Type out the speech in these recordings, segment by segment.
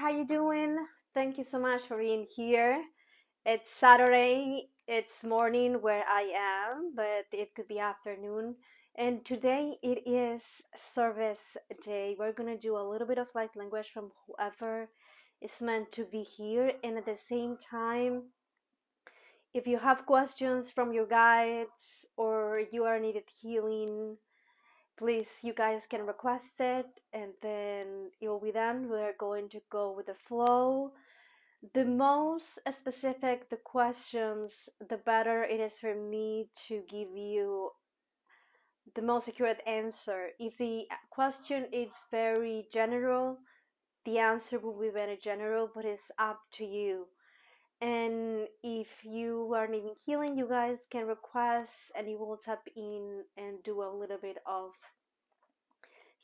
how you doing? Thank you so much for being here. It's Saturday. It's morning where I am, but it could be afternoon. And today it is service day. We're gonna do a little bit of light language from whoever is meant to be here, and at the same time, if you have questions from your guides or you are needed healing please you guys can request it and then it will be done. We're going to go with the flow. The most specific the questions the better it is for me to give you the most accurate answer. If the question is very general the answer will be very general but it's up to you. And if you are needing healing you guys can request and you will tap in and do a little bit of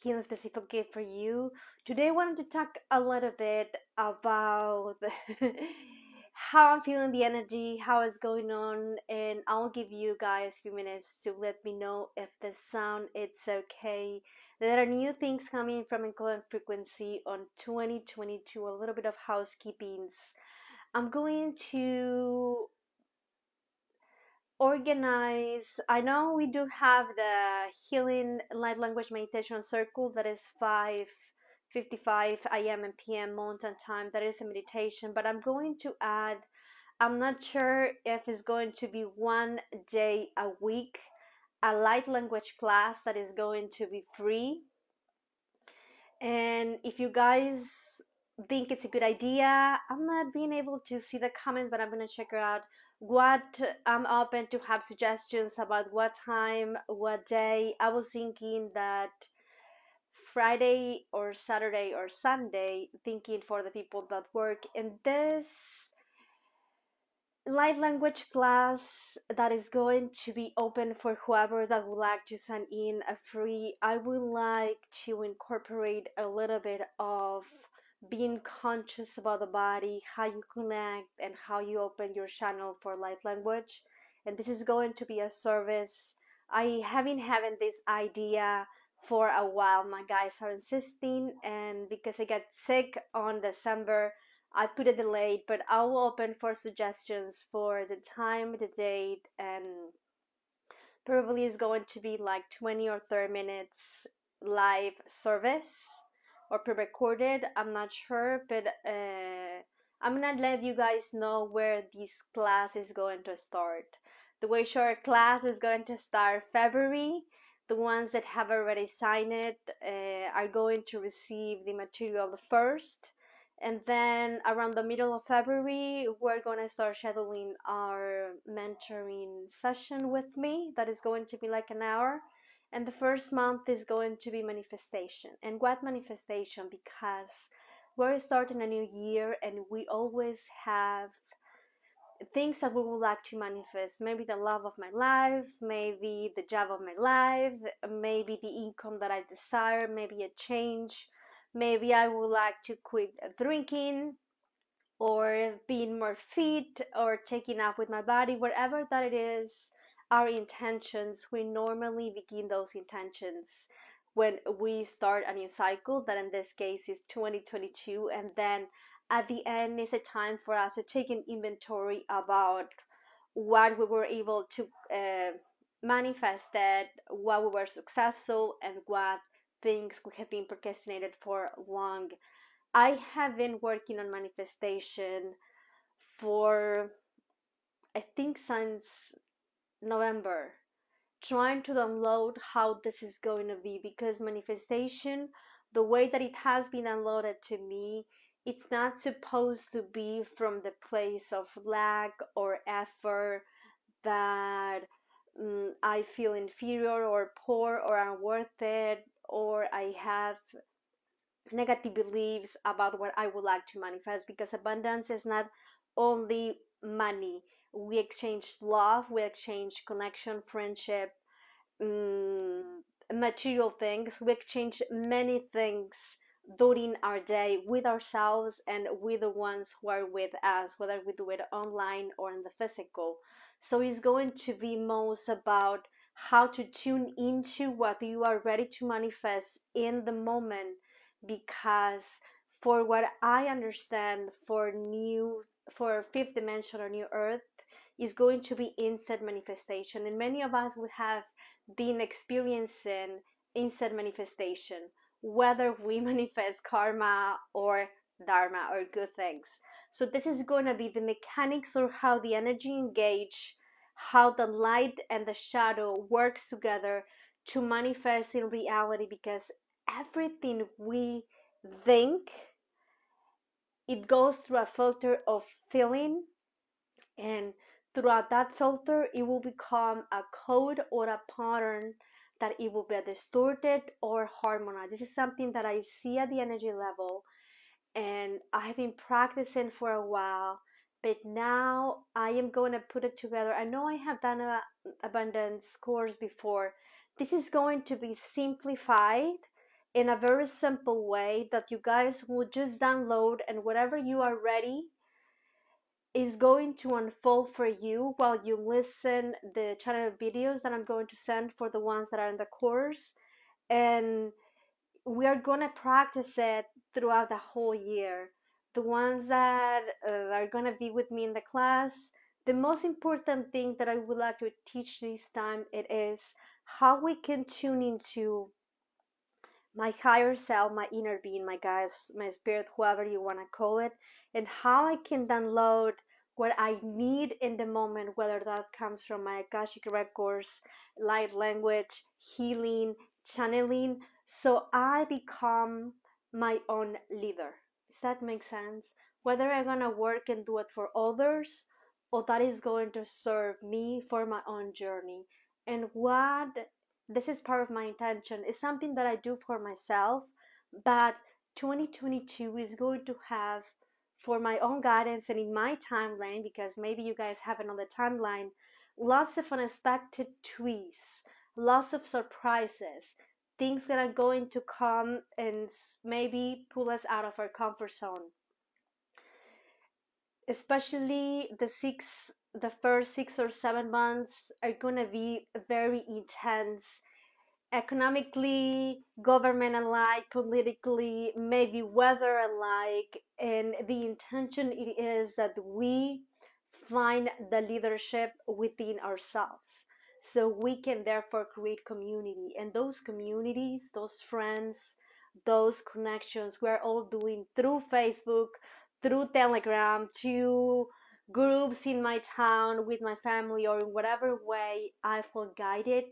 healing specifically for you. Today i wanted to talk a little bit about how i'm feeling the energy how it's going on and i'll give you guys a few minutes to let me know if the sound it's okay. There are new things coming from encoded frequency on 2022 a little bit of housekeepings. I'm going to organize. I know we do have the healing light language meditation circle that is 5 55 a.m. and p.m. mountain time. That is a meditation, but I'm going to add. I'm not sure if it's going to be one day a week, a light language class that is going to be free. And if you guys think it's a good idea. I'm not being able to see the comments, but I'm gonna check it out. What I'm open to have suggestions about what time, what day. I was thinking that Friday or Saturday or Sunday, thinking for the people that work in this light language class that is going to be open for whoever that would like to send in a free i would like to incorporate a little bit of being conscious about the body, how you connect, and how you open your channel for light language. And this is going to be a service. I have been having this idea for a while. My guys are insisting, and because I got sick on December, I put a delay, but I will open for suggestions for the time, the date, and probably is going to be like 20 or 30 minutes live service or pre-recorded i'm not sure but uh, i'm gonna let you guys know where this class is going to start. The way short class is going to start february. The ones that have already signed it uh, are going to receive the material first. And then around the middle of february we're going to start scheduling our mentoring session with me. That is going to be like an hour and the first month is going to be manifestation. And what manifestation? Because we're starting a new year and we always have things that we would like to manifest. Maybe the love of my life, maybe the job of my life, maybe the income that I desire, maybe a change. Maybe I would like to quit drinking or being more fit or taking off with my body, whatever that it is our intentions, we normally begin those intentions when we start a new cycle, that in this case is 2022, and then at the end is a time for us to take an inventory about what we were able to uh, manifest, that what we were successful, and what things we have been procrastinated for long. I have been working on manifestation for I think since November, trying to download how this is going to be because manifestation, the way that it has been unloaded to me, it's not supposed to be from the place of lack or effort that um, I feel inferior or poor or unworth it or I have negative beliefs about what I would like to manifest because abundance is not only money we exchange love, we exchange connection, friendship, um, material things. We exchange many things during our day with ourselves and with the ones who are with us, whether we do it online or in the physical. So it's going to be most about how to tune into what you are ready to manifest in the moment because for what I understand for new for fifth dimension or new earth is going to be instant manifestation. And many of us would have been experiencing instant manifestation whether we manifest karma or dharma or good things. So this is going to be the mechanics or how the energy engage how the light and the shadow works together to manifest in reality because everything we think it goes through a filter of feeling and throughout that filter it will become a code or a pattern that it will be distorted or harmonized. This is something that i see at the energy level and i have been practicing for a while but now i am going to put it together. I know i have done a abundance course before. This is going to be simplified in a very simple way that you guys will just download and whatever you are ready is going to unfold for you while you listen the channel videos that I'm going to send for the ones that are in the course. And we are going to practice it throughout the whole year. The ones that uh, are going to be with me in the class the most important thing that I would like to teach this time it is how we can tune into my higher self, my inner being, my guys, my spirit, whoever you want to call it, and how I can download what I need in the moment, whether that comes from my Akashic records, light language, healing, channeling, so I become my own leader. Does that make sense? Whether I'm gonna work and do it for others or that is going to serve me for my own journey. And what this is part of my intention is something that i do for myself but 2022 is going to have for my own guidance and in my timeline because maybe you guys have another timeline. Lots of unexpected twists lots of surprises things that are going to come and maybe pull us out of our comfort zone. Especially the six the first six or seven months are going to be very intense economically government alike politically maybe weather alike and the intention is that we find the leadership within ourselves. So we can therefore create community and those communities those friends those connections we're all doing through facebook through telegram to groups in my town with my family or in whatever way I feel guided,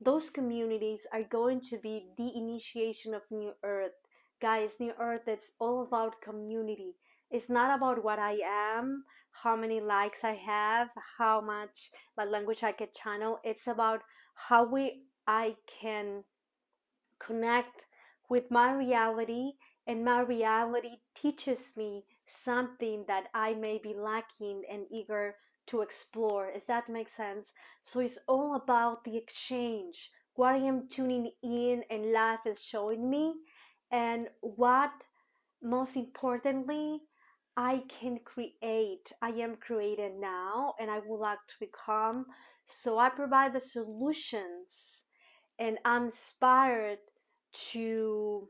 those communities are going to be the initiation of New Earth. Guys, New Earth, it's all about community. It's not about what I am, how many likes I have, how much my language I can channel. It's about how we I can connect with my reality and my reality teaches me something that I may be lacking and eager to explore. Does that make sense? So it's all about the exchange, what I am tuning in and life is showing me, and what most importantly I can create. I am created now and I would like to become. So I provide the solutions and I'm inspired to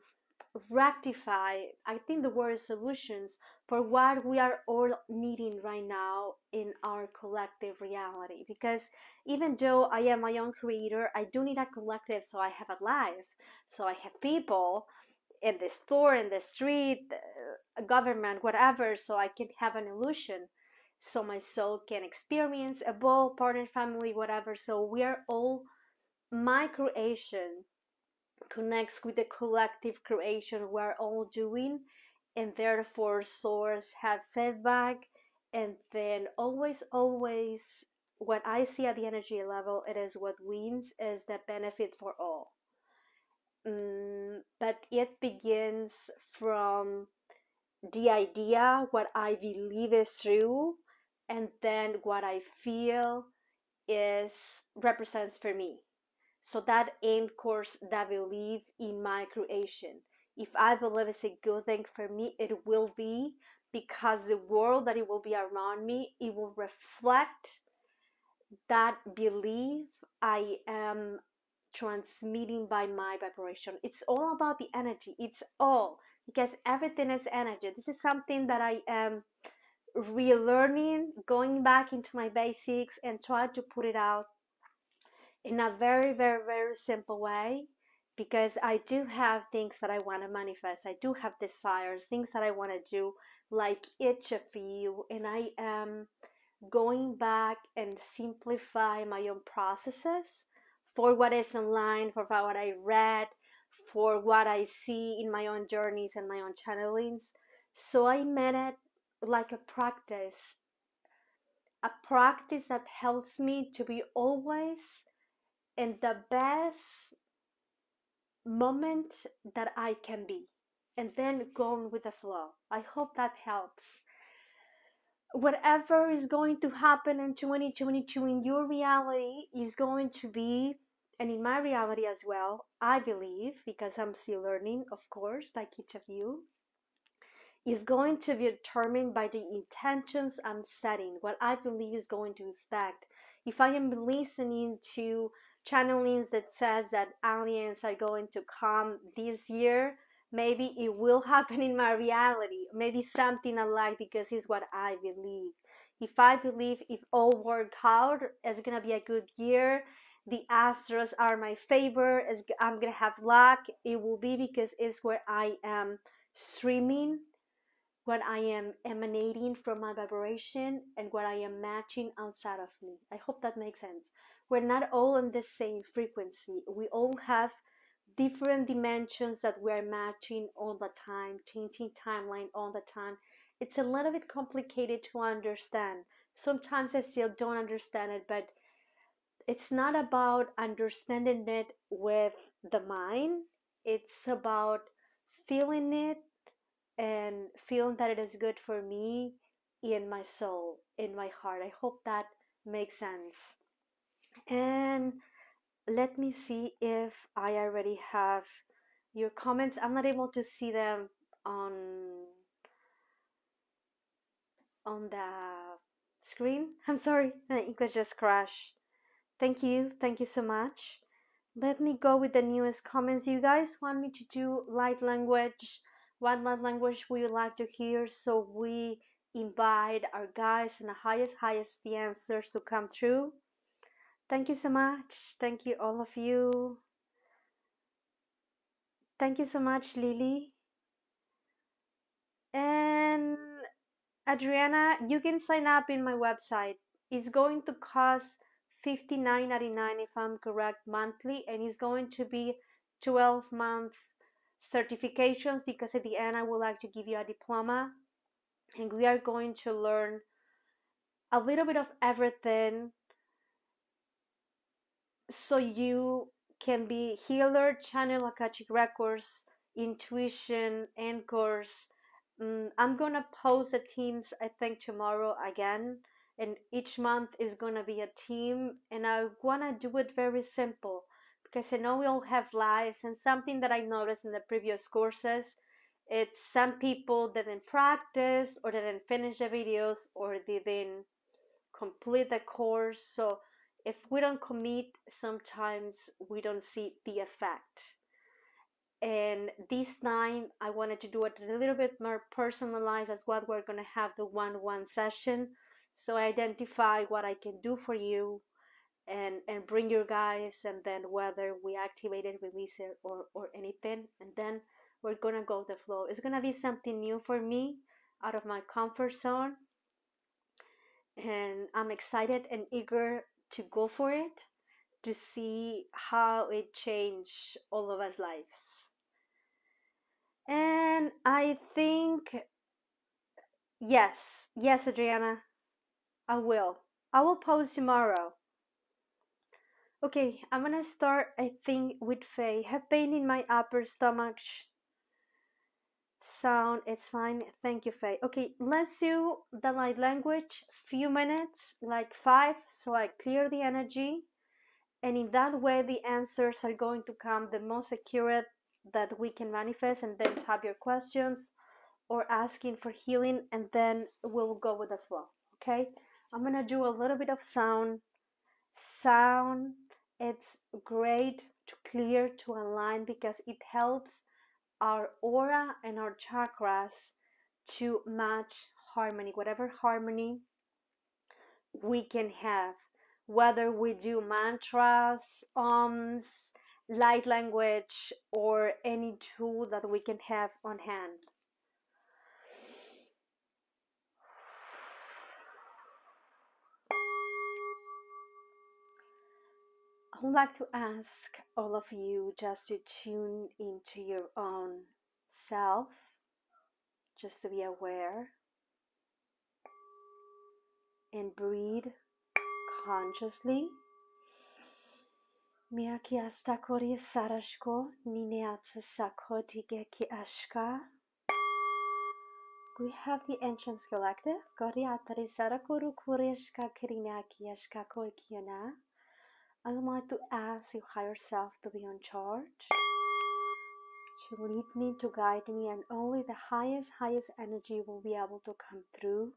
rectify, I think the word is solutions for what we are all needing right now in our collective reality. Because even though I am my own creator, I do need a collective so I have a life. So I have people in the store, in the street, government, whatever, so I can have an illusion. So my soul can experience, a ball, partner, family, whatever. So we are all my creation connects with the collective creation we're all doing and therefore source have feedback and then always always what i see at the energy level it is what wins is the benefit for all. Mm, but it begins from the idea what i believe is true and then what i feel is represents for me. So that anchors that belief in my creation if I believe it's a good thing for me, it will be because the world that it will be around me, it will reflect that belief I am transmitting by my vibration. It's all about the energy. It's all. because everything is energy. This is something that I am relearning, going back into my basics and try to put it out in a very, very, very simple way because I do have things that I want to manifest. I do have desires, things that I want to do, like each of you, and I am going back and simplify my own processes for what is online, for what I read, for what I see in my own journeys and my own channelings. So I made it like a practice, a practice that helps me to be always in the best moment that I can be and then going with the flow. I hope that helps. Whatever is going to happen in 2022 in your reality is going to be, and in my reality as well, I believe, because I'm still learning, of course, like each of you, is going to be determined by the intentions I'm setting, what I believe is going to expect. If I am listening to channelings that says that aliens are going to come this year, maybe it will happen in my reality. Maybe something I like because it's what I believe. If I believe if all work out, it's gonna be a good year. The Astros are my favor. I'm gonna have luck. It will be because it's where I am streaming what I am emanating from my vibration and what I am matching outside of me. I hope that makes sense. We're not all on the same frequency. We all have different dimensions that we're matching all the time, changing timeline all the time. It's a little bit complicated to understand. Sometimes I still don't understand it, but it's not about understanding it with the mind. It's about feeling it and feeling that it is good for me in my soul, in my heart. I hope that makes sense. And let me see if I already have your comments. I'm not able to see them on on the screen. I'm sorry, my English just crashed. Thank you, thank you so much. Let me go with the newest comments. You guys want me to do light language what light language would you like to hear so we invite our guys and the highest highest the answers to come through thank you so much. Thank you all of you. Thank you so much lily. And adriana you can sign up in my website. It's going to cost 59.99 if i'm correct monthly and it's going to be 12 month certifications because at the end I would like to give you a diploma. And we are going to learn a little bit of everything so you can be healer, channel Akashic records, intuition, anchors. Um, I'm gonna post the teams I think tomorrow again and each month is gonna be a team and I wanna do it very simple because I know we all have lives, and something that I noticed in the previous courses, it's some people didn't practice or didn't finish the videos or didn't complete the course. So if we don't commit, sometimes we don't see the effect. And this time, I wanted to do it a little bit more personalized as what we're going to have the one on one session. So I identify what I can do for you and and bring your guys and then whether we activate it release it or or anything and then we're gonna go the flow it's gonna be something new for me out of my comfort zone and i'm excited and eager to go for it to see how it changed all of us lives and i think yes yes adriana i will i will post tomorrow Okay, I'm gonna start, I think, with Faye. Have pain in my upper stomach. Sound, it's fine. Thank you, Faye. Okay, let's do the light language. Few minutes, like five, so I clear the energy. And in that way, the answers are going to come the most accurate that we can manifest. And then type your questions or asking for healing, and then we'll go with the flow. Okay, I'm gonna do a little bit of sound. Sound it's great to clear to align because it helps our aura and our chakras to match harmony, whatever harmony we can have, whether we do mantras, ums, light language, or any tool that we can have on hand. I would like to ask all of you just to tune into your own self, just to be aware and breathe consciously. Miyaki astakori sarashko nineatsa sakoti geki ashka. We have the Ancients Collective. Goriatari sarakuru kurishka kirinaki ashka koikiana. I would like to ask your higher self to be on charge, to lead me, to guide me, and only the highest, highest energy will be able to come through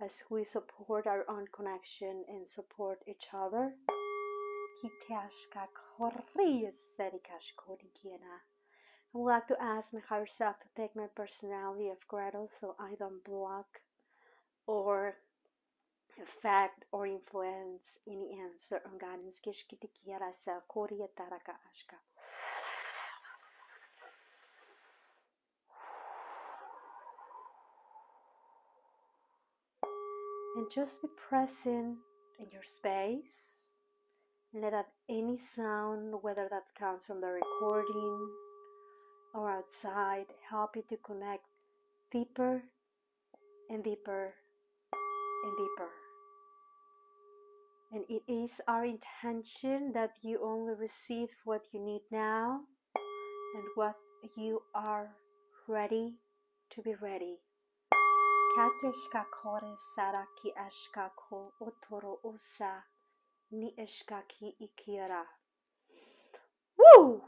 as we support our own connection and support each other. I would like to ask my higher self to take my personality of Gretel so I don't block or affect or influence any answer on guidance kishkitikiara sa koria taraka ashka. And just be present in your space. And let out any sound, whether that comes from the recording or outside, help you to connect deeper and deeper and deeper. And it is our intention that you only receive what you need now and what you are ready to be ready. Kore saraki ko ikira. Woo!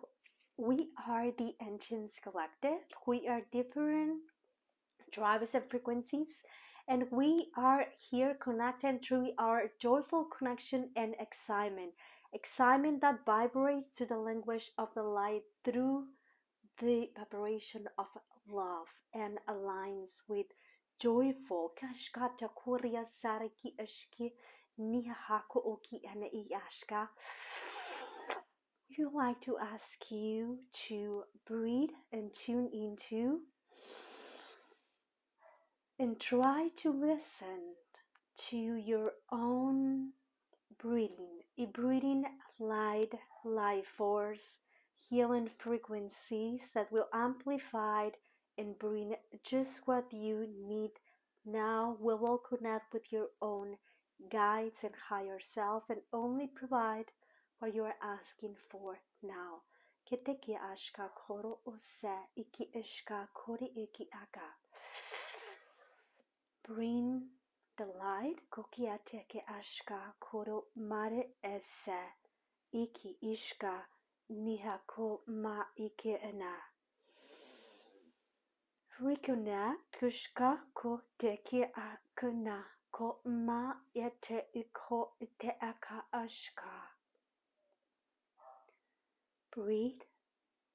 We are the Ancients Collective. We are different drivers of frequencies and we are here connected through our joyful connection and excitement excitement that vibrates to the language of the light through the vibration of love and aligns with joyful. Kashkata sariki oki iashka we would like to ask you to breathe and tune into and try to listen to your own breathing, a breathing light, life force, healing frequencies that will amplify and bring just what you need now. We will connect with your own guides and higher self and only provide what you are asking for now. Ashka koro iki ishka kori iki aga. Bring the light kokiateke ashka koro mare ese iki ishka nihako ma ike ena. Reconnect kushka ko teki akana ko ma yete iko ite aka ashka. Breathe,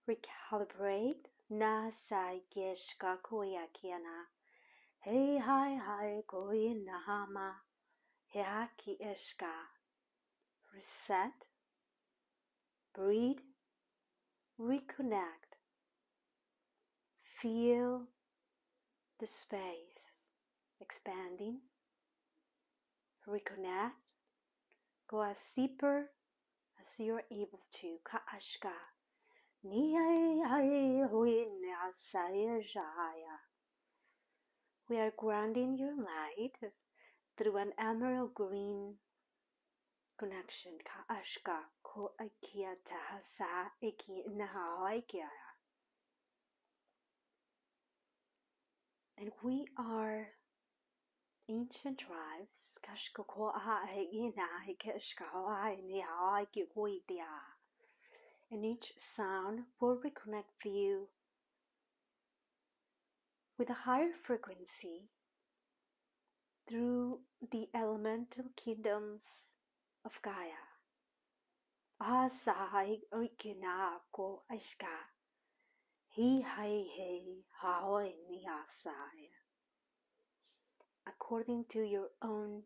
recalibrate, na sai geshka koyakiana. Hey hi hi koi nahama heaki eshka. Reset, breathe, reconnect. Feel the space expanding. Reconnect. Go as deeper as you're able to. Kaashka. We are grounding your light through an emerald green connection. And we are ancient tribes. And each sound will reconnect you with a higher frequency through the elemental kingdoms of Gaia. Asai oikina ko ashka. He hai hei haoi ni asai. According to your own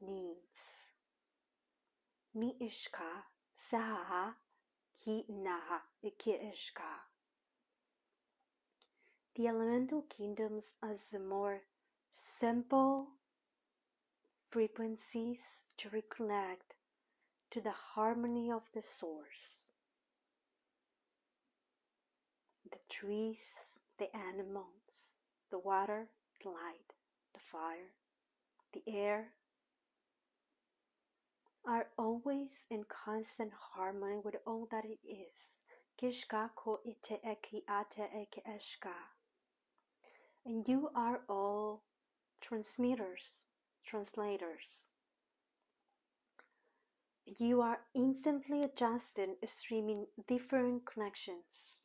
needs. Mi ishka saha ki naha ki ishka. The elemental kingdoms as the more simple frequencies to reconnect to the harmony of the source. The trees, the animals, the water, the light, the fire, the air are always in constant harmony with all that it is. Kishka ko ite eki ate eke eshka. And you are all transmitters, translators. You are instantly adjusting, streaming different connections.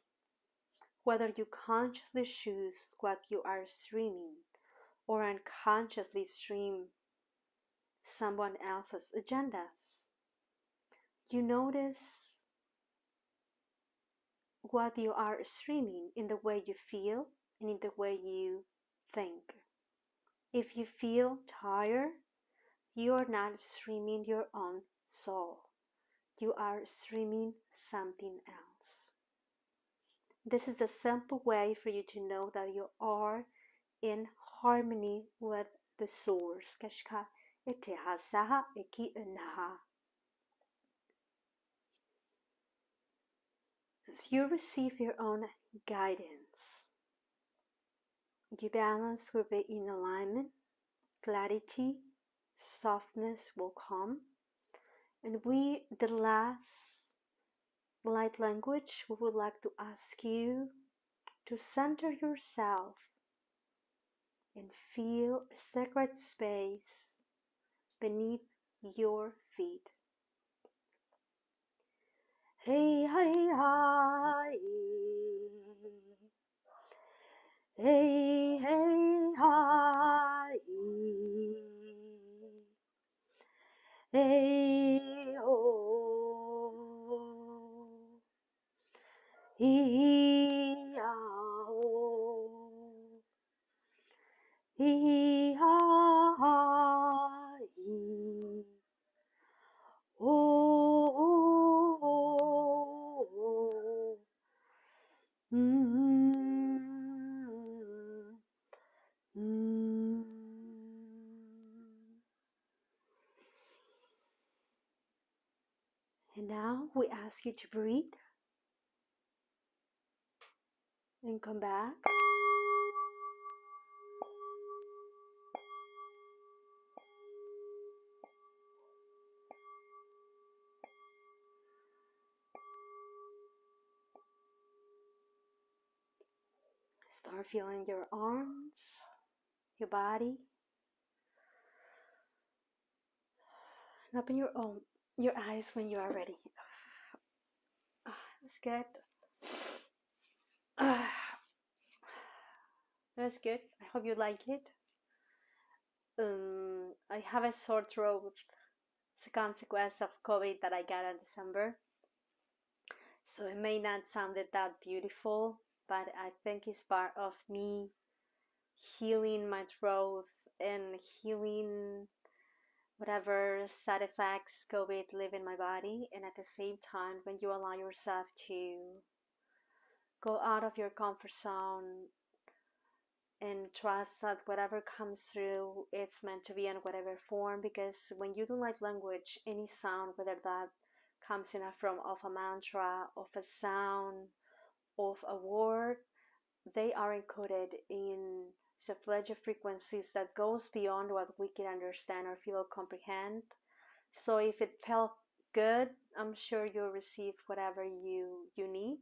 Whether you consciously choose what you are streaming or unconsciously stream someone else's agendas, you notice what you are streaming in the way you feel and in the way you think. If you feel tired, you are not streaming your own soul. You are streaming something else. This is the simple way for you to know that you are in harmony with the source. As you receive your own guidance, you balance will be in alignment, clarity, softness will come. And we, the last light language, we would like to ask you to center yourself and feel a sacred space beneath your feet. Hey, hey, hi. Hey, hey, hi. Hey, oh. Hee, ah, oh. Hee, ah, ah, hee. Oh, oh, oh, oh. Mm, mm. And now we ask you to breathe and come back. Start feeling your arms, your body. And open your own your eyes when you are ready. That's good. Ah, That's good. I hope you like it. Um, I have a sore throat as a consequence of COVID that I got in December. So it may not sound that beautiful, but I think it's part of me healing my throat and healing whatever side effects COVID live in my body. And at the same time, when you allow yourself to go out of your comfort zone and trust that whatever comes through, it's meant to be in whatever form. Because when you don't like language, any sound, whether that comes in a form of a mantra, of a sound, of a word, they are encoded in subflegial frequencies that goes beyond what we can understand or feel or comprehend. So if it felt good, I'm sure you'll receive whatever you you need.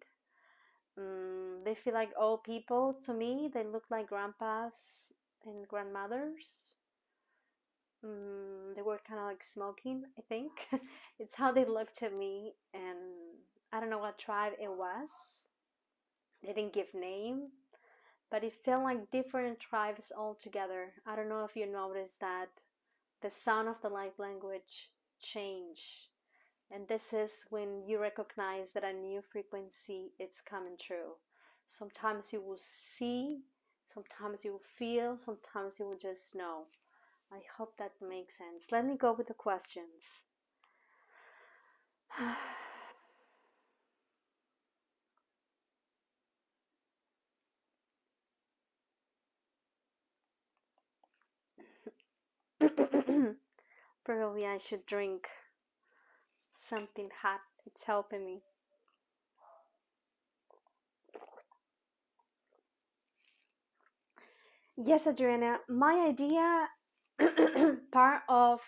Mm, they feel like old people to me. They look like grandpas and grandmothers. Mm, they were kind of like smoking, I think. it's how they looked to me, and I don't know what tribe it was. They didn't give name, but it felt like different tribes all together. I don't know if you noticed that the sound of the light language change, and this is when you recognize that a new frequency is coming true. Sometimes you will see, sometimes you will feel, sometimes you will just know. I hope that makes sense. Let me go with the questions. Probably I should drink something hot. It's helping me. Yes, Adriana, my idea, part of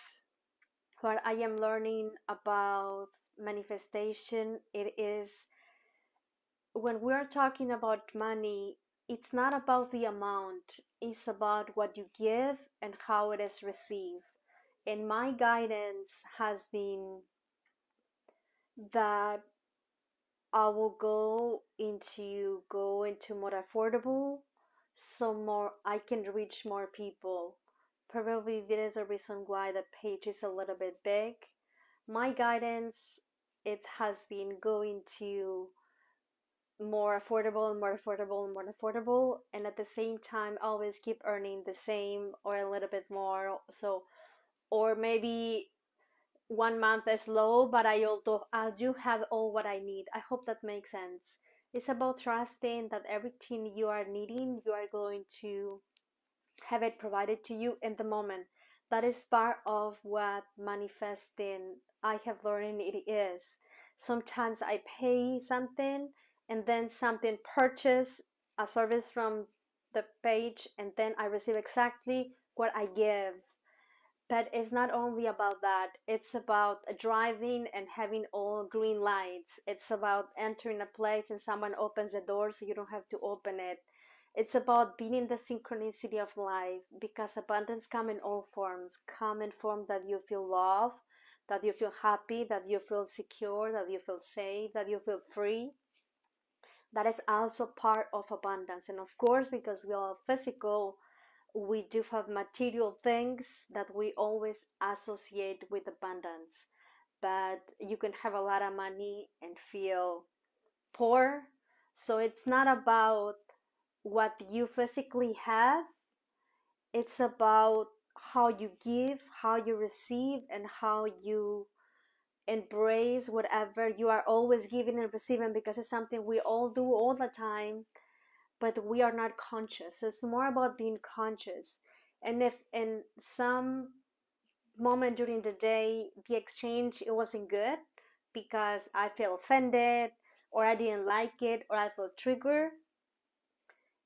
what I am learning about manifestation, it is when we're talking about money, it's not about the amount, it's about what you give and how it is received. And my guidance has been that I will go into go into more affordable so more I can reach more people. Probably there is a reason why the page is a little bit big. My guidance it has been going to more affordable and more affordable and more affordable and at the same time always keep earning the same or a little bit more so or maybe one month is low but i also i do have all what i need. I hope that makes sense. It's about trusting that everything you are needing you are going to have it provided to you in the moment. That is part of what manifesting i have learned it is. Sometimes i pay something and then something purchase a service from the page and then I receive exactly what I give. But it's not only about that, it's about driving and having all green lights. It's about entering a place and someone opens the door so you don't have to open it. It's about being in the synchronicity of life because abundance come in all forms. Come in form that you feel love, that you feel happy, that you feel secure, that you feel safe, that you feel free that is also part of abundance. And of course because we are physical we do have material things that we always associate with abundance. But you can have a lot of money and feel poor. So it's not about what you physically have. It's about how you give how you receive and how you embrace whatever you are always giving and receiving because it's something we all do all the time but we are not conscious. So it's more about being conscious. And if in some moment during the day the exchange it wasn't good because i feel offended or i didn't like it or i felt triggered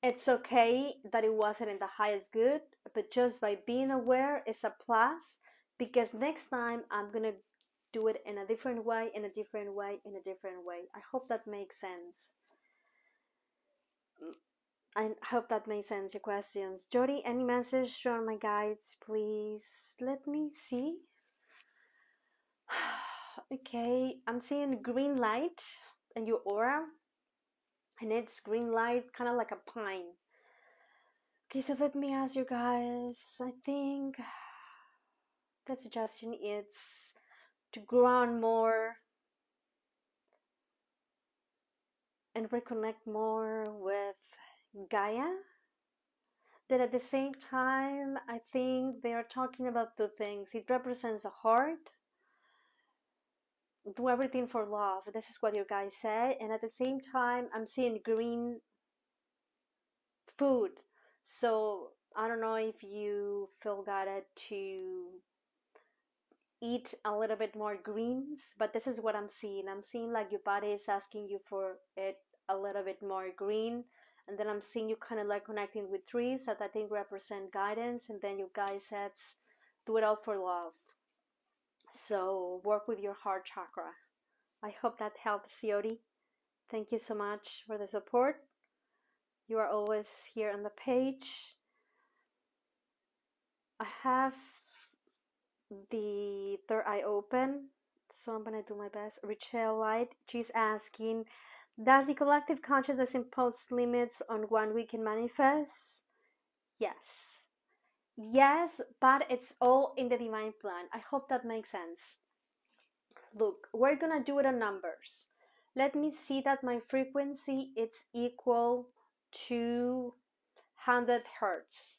it's okay that it wasn't in the highest good but just by being aware is a plus because next time i'm gonna do it in a different way, in a different way, in a different way. I hope that makes sense. I hope that makes sense. Your questions, Jody. Any message from my guides, please? Let me see. okay, I'm seeing green light in your aura, and it's green light, kind of like a pine. Okay, so let me ask you guys. I think the suggestion is to ground more and reconnect more with Gaia. That at the same time, I think they are talking about two things. It represents a heart. Do everything for love. This is what your guys say. And at the same time, I'm seeing green food. So I don't know if you feel guided to eat a little bit more greens but this is what i'm seeing. I'm seeing like your body is asking you for it a little bit more green and then i'm seeing you kind of like connecting with trees that i think represent guidance and then you guys said do it all for love. So work with your heart chakra. I hope that helps Yodi. thank you so much for the support. You are always here on the page. I have the third eye open. So I'm gonna do my best. Rachel Light, she's asking, does the collective consciousness impose limits on what we can manifest? Yes. Yes, but it's all in the divine plan. I hope that makes sense. Look, we're gonna do it on numbers. let me see that my frequency it's equal to 100 hertz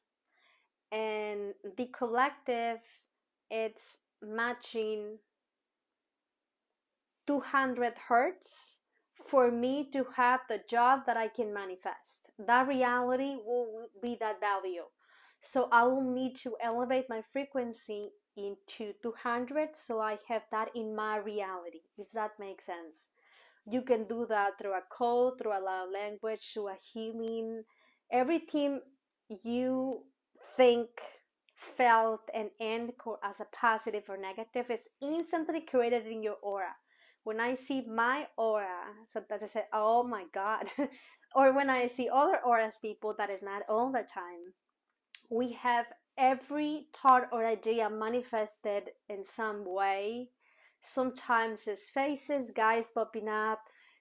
and the collective it's matching 200 hertz for me to have the job that I can manifest. That reality will be that value. So I will need to elevate my frequency into 200 so I have that in my reality, if that makes sense. You can do that through a code, through a language, through a healing. Everything you think, felt, and anchor as a positive or negative is instantly created in your aura when I see my aura, sometimes I say, oh my God. or when I see other auras people, that is not all the time. We have every thought or idea manifested in some way. Sometimes it's faces, guys popping up.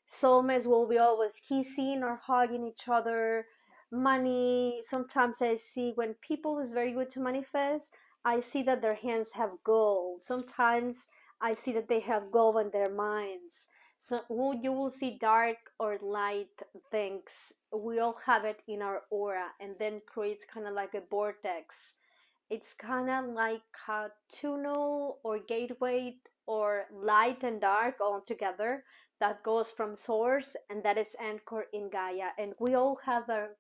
Soulmates will be always kissing or hugging each other. Money. Sometimes I see when people is very good to manifest, I see that their hands have gold. Sometimes I see that they have gold in their minds. So you will see dark or light things. We all have it in our aura, and then creates kind of like a vortex. It's kind of like a tunnel or gateway or light and dark all together that goes from source and that is anchored in Gaia. And we all have our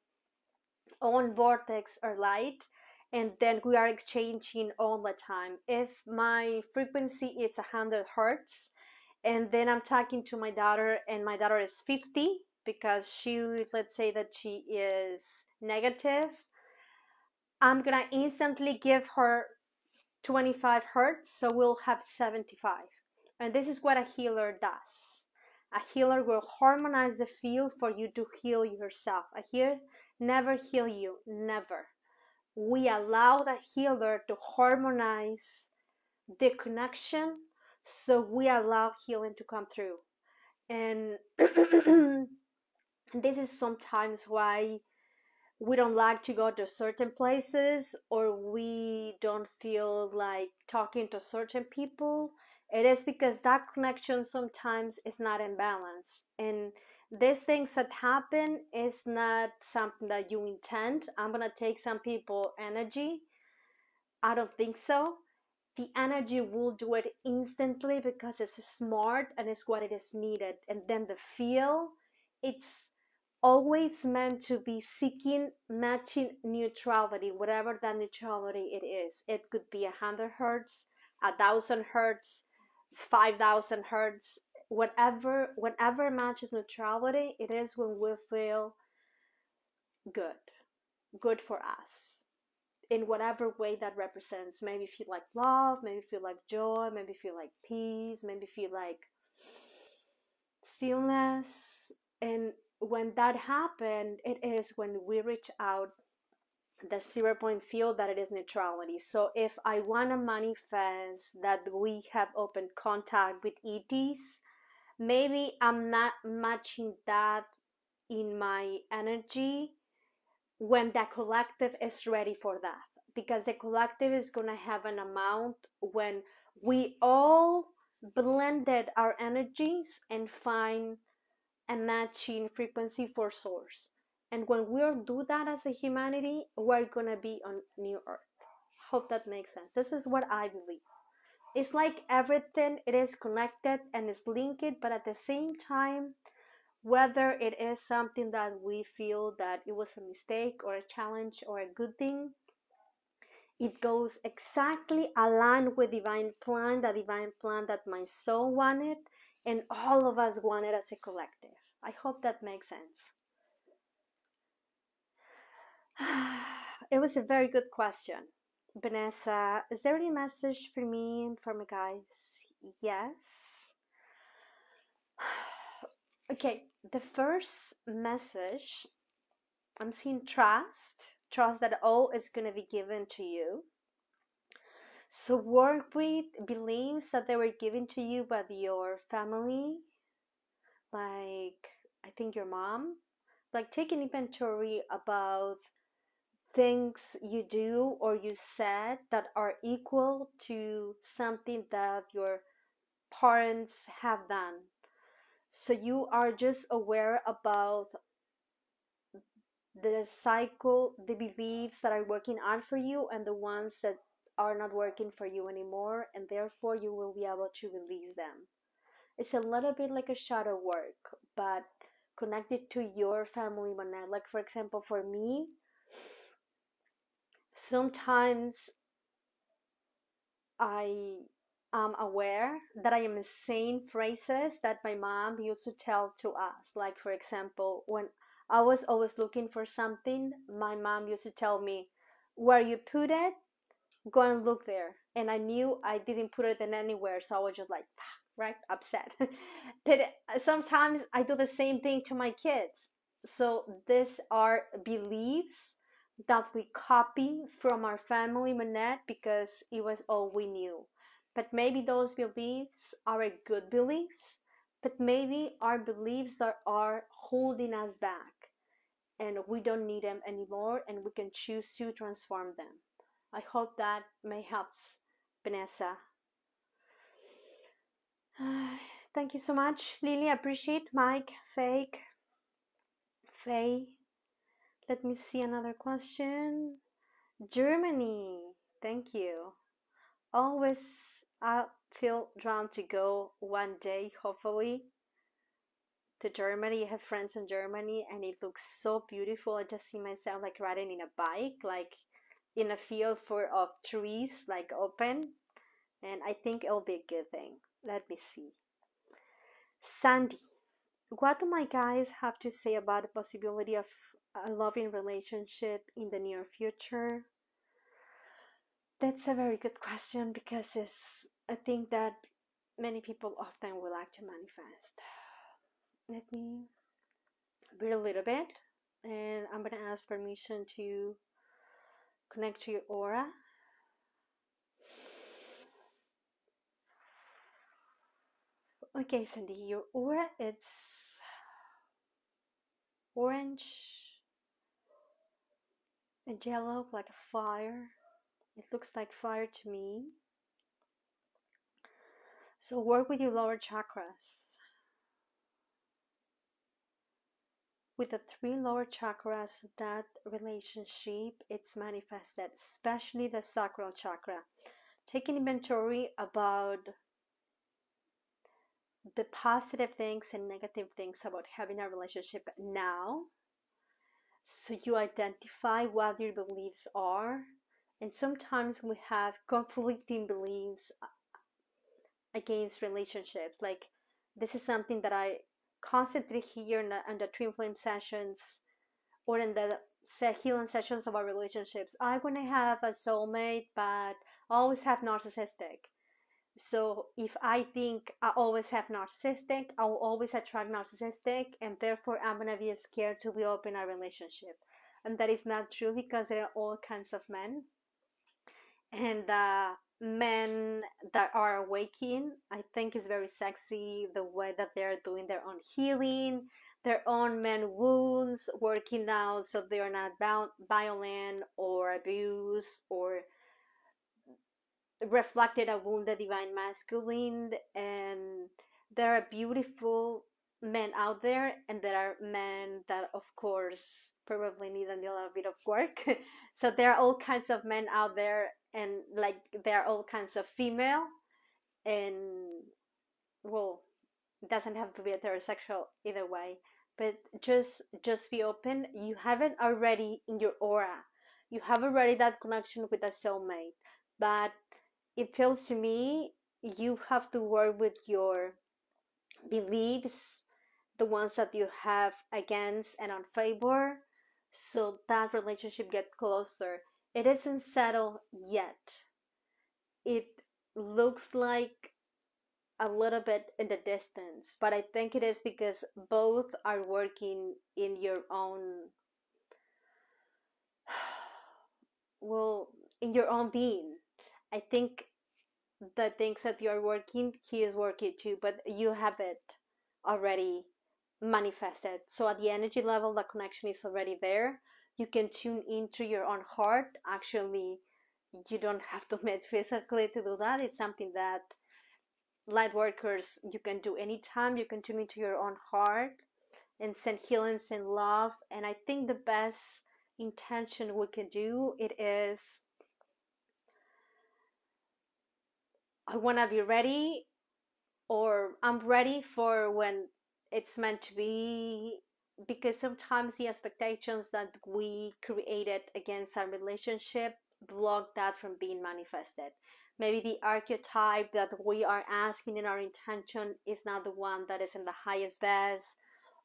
own vortex or light and then we are exchanging all the time. If my frequency is 100 hertz, and then I'm talking to my daughter, and my daughter is 50 because she, let's say that she is negative, I'm gonna instantly give her 25 hertz, so we'll have 75. And this is what a healer does. A healer will harmonize the field for you to heal yourself. A healer never heal you, never. We allow the healer to harmonize the connection so we allow healing to come through. And this is sometimes why we don't like to go to certain places or we don't feel like talking to certain people. It is because that connection sometimes is not in balance. And these things that happen is not something that you intend. I'm gonna take some people energy. I don't think so. The energy will do it instantly because it's smart and it's what it is needed. And then the feel, it's always meant to be seeking matching neutrality, whatever that neutrality it is. It could be a hundred hertz, a thousand hertz, five thousand hertz whatever whenever matches neutrality it is when we feel good good for us in whatever way that represents. Maybe feel like love maybe feel like joy maybe feel like peace maybe feel like stillness. And when that happened it is when we reach out the zero point field that it is neutrality. So if i want to manifest that we have open contact with ETs maybe I'm not matching that in my energy when the collective is ready for that because the collective is going to have an amount when we all blended our energies and find a matching frequency for source. And when we all do that as a humanity we're going to be on new earth. Hope that makes sense. This is what i believe it's like everything it is connected and it's linked but at the same time whether it is something that we feel that it was a mistake or a challenge or a good thing it goes exactly aligned with divine plan the divine plan that my soul wanted and all of us wanted as a collective. I hope that makes sense. It was a very good question Vanessa, is there any message for me and for my guys? Yes. Okay, the first message I'm seeing trust, trust that all is going to be given to you. So work with beliefs that they were given to you by your family, like I think your mom. Like take an inventory about things you do or you said that are equal to something that your parents have done So you are just aware about the cycle, the beliefs that are working out for you, and the ones that are not working for you anymore, and therefore you will be able to release them. It's a little bit like a shadow work, but connected to your family manner. Like, for example, for me, sometimes I am aware that I am saying phrases that my mom used to tell to us. Like, for example, when I was always looking for something, my mom used to tell me, Where you put it, go and look there. And I knew I didn't put it in anywhere, so I was just like, ah, right, upset. but uh, sometimes I do the same thing to my kids. So these are beliefs that we copy from our family Manette because it was all we knew. But maybe those beliefs are good beliefs, but maybe our beliefs that are holding us back and we don't need them anymore and we can choose to transform them. I hope that may help Vanessa. Thank you so much, Lily. Appreciate Mike, Fake, Faye. Let me see another question. Germany. Thank you. Always I feel drawn to go one day, hopefully, to Germany. I have friends in Germany and it looks so beautiful. I just see myself like riding in a bike, like in a field full of trees, like open. And I think it'll be a good thing. Let me see. Sandy, what do my guys have to say about the possibility of a loving relationship in the near future? That's a very good question because it's a thing that many people often would like to manifest. Let me breathe a little bit and I'm gonna ask permission to connect to your aura. Okay, Sandy, your aura it's orange and yellow like a fire. It looks like fire to me. So work with your lower chakras. With the three lower chakras, that relationship it's manifested, especially the sacral chakra. Take an inventory about the positive things and negative things about having a relationship now so you identify what your beliefs are and sometimes we have conflicting beliefs uh, against relationships. Like this is something that i constantly hear in the, in the twin flame sessions or in the healing sessions of our relationships. I want to have a soulmate but always have narcissistic so if I think I always have narcissistic, I will always attract narcissistic, and therefore I'm gonna be scared to be open in a relationship. And that is not true because there are all kinds of men. And the men that are awakening, I think is very sexy the way that they're doing their own healing, their own men wounds, working out so they are not violent or abused or reflected a wounded divine masculine and there are beautiful men out there and there are men that of course probably need a little bit of work. So there are all kinds of men out there and like there are all kinds of female and well it doesn't have to be heterosexual either way. But just just be open. You have it already in your aura. You have already that connection with a soulmate. But it feels to me you have to work with your beliefs, the ones that you have against and on favor, so that relationship get closer. It isn't settled yet. It looks like a little bit in the distance, but I think it is because both are working in your own well, in your own being. I think the things that you're working, he is working too, but you have it already manifested. So at the energy level, the connection is already there. You can tune into your own heart. Actually, you don't have to meet physically to do that. It's something that light workers you can do anytime you can tune into your own heart and send healings and love and i think the best intention we can do it is i want to be ready or i'm ready for when it's meant to be because sometimes the expectations that we created against our relationship block that from being manifested maybe the archetype that we are asking in our intention is not the one that is in the highest best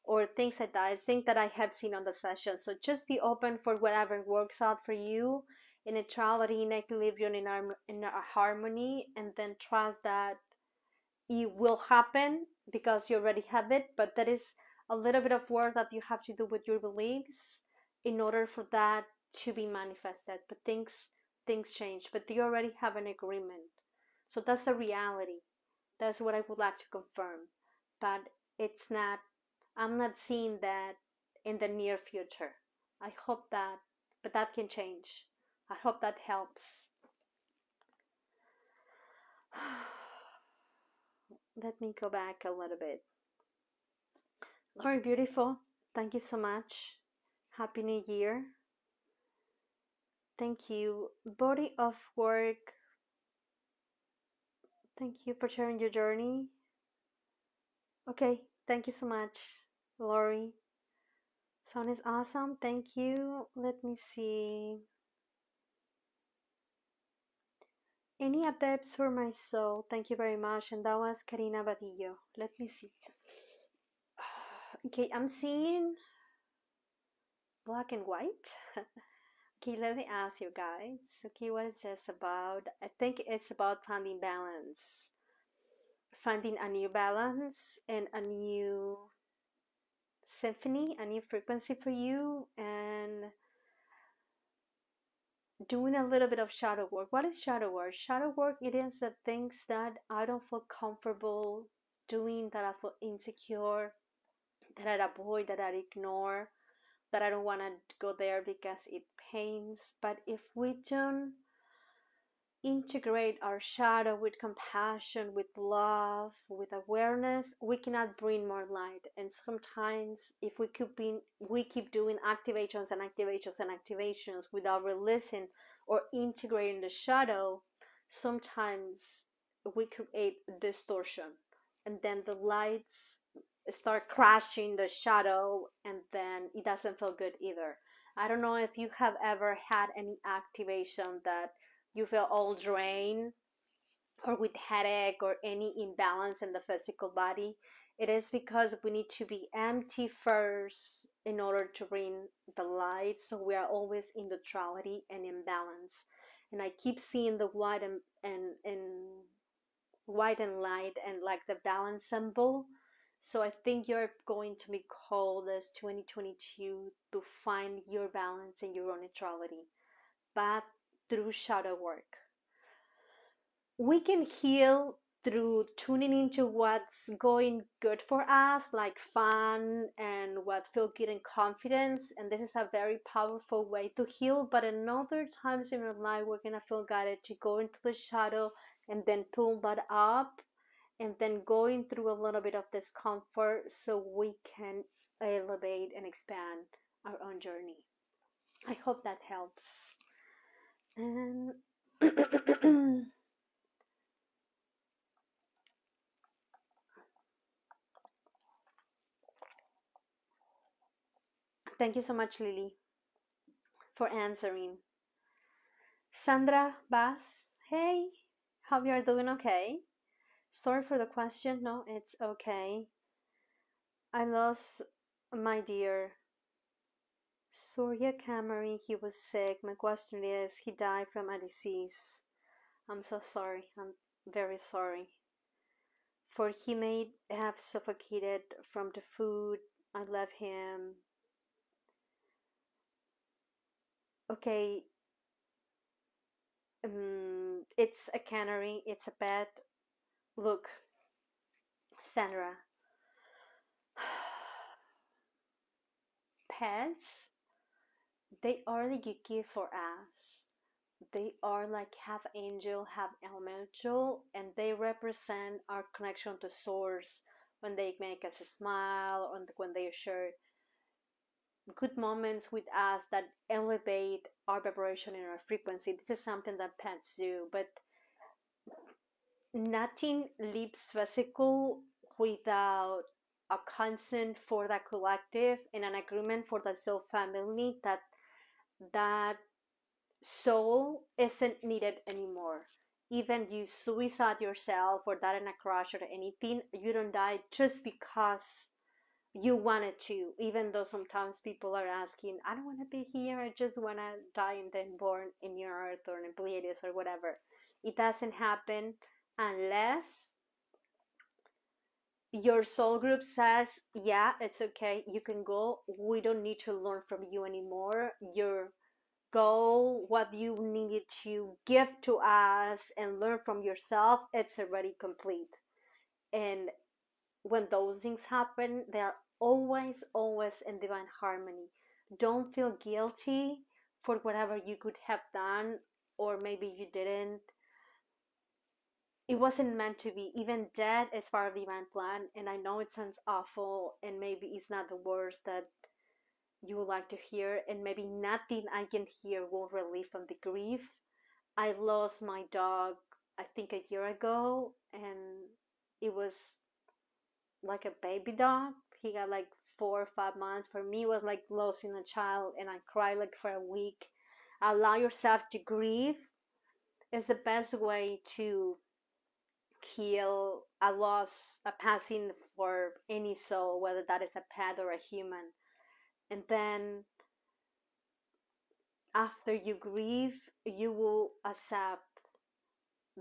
or things like that. I think that I have seen on the session. So just be open for whatever works out for you in neutrality, in equilibrium, in our in our harmony, and then trust that it will happen because you already have it. But that is a little bit of work that you have to do with your beliefs in order for that to be manifested. But things things change, but you already have an agreement. So that's the reality. That's what I would like to confirm. But it's not, I'm not seeing that in the near future. I hope that, but that can change. I hope that helps. Let me go back a little bit. Lauren, beautiful. Thank you so much. Happy New Year. Thank you. Body of work. Thank you for sharing your journey. Okay, thank you so much, Lori. Sound is awesome. Thank you. Let me see. Any updates for my soul? Thank you very much. And that was Karina Badillo. Let me see. Okay, I'm seeing black and white. Okay, let me ask you guys. Okay, what is this about? I think it's about finding balance, finding a new balance and a new symphony, a new frequency for you, and doing a little bit of shadow work. What is shadow work? Shadow work it is the things that I don't feel comfortable doing, that I feel insecure, that I avoid, that I ignore that I don't want to go there because it pains. But if we don't integrate our shadow with compassion, with love, with awareness, we cannot bring more light. And sometimes, if we keep being, we keep doing activations and activations and activations without releasing or integrating the shadow, sometimes we create distortion, and then the lights start crashing the shadow and then it doesn't feel good either. I don't know if you have ever had any activation that you feel all drained or with headache or any imbalance in the physical body. It is because we need to be empty first in order to bring the light. So we are always in neutrality and imbalance. And I keep seeing the white and, and, and white and light and like the balance symbol so I think you're going to be called as 2022 to find your balance and your own neutrality, but through shadow work. We can heal through tuning into what's going good for us, like fun and what feel good and confidence. And this is a very powerful way to heal. But in other times in our life, we're gonna feel guided to go into the shadow and then pull that up and then going through a little bit of discomfort so we can elevate and expand our own journey. I hope that helps. And Thank you so much, Lily, for answering. Sandra Bass, hey, hope you're doing okay. Sorry for the question. No, it's okay. I lost my dear Surya Kamari. He was sick. My question is, he died from a disease. I'm so sorry. I'm very sorry. For he may have suffocated from the food. I love him. Okay. Um, it's a canary. It's a pet. Look, Sandra, pets, they are the gift for us. they are like half angel, half elemental, and they represent our connection to source when they make us smile, or when they share good moments with us that elevate our vibration and our frequency. This is something that pets do, but nothing leaves physical without a consent for the collective and an agreement for the soul family that that soul isn't needed anymore. Even you suicide yourself or die in a crash or anything, you don't die just because you wanted to, even though sometimes people are asking, I don't want to be here, I just want to die and then born in your earth or in Pleiades or whatever. It doesn't happen unless your soul group says, Yeah, it's okay, you can go. We don't need to learn from you anymore. Your goal, what you needed to give to us and learn from yourself, it's already complete. And when those things happen, they are always, always in divine harmony. Don't feel guilty for whatever you could have done or maybe you didn't. It wasn't meant to be. Even dead is part of the divine plan. And I know it sounds awful and maybe it's not the words that you would like to hear, and maybe nothing I can hear will relieve from the grief. I lost my dog, I think a year ago, and it was like a baby dog. He got like four or five months. For me, it was like losing a child, and I cried like for a week. Allow yourself to grieve is the best way to heal a loss, a passing for any soul, whether that is a pet or a human. And then after you grieve, you will accept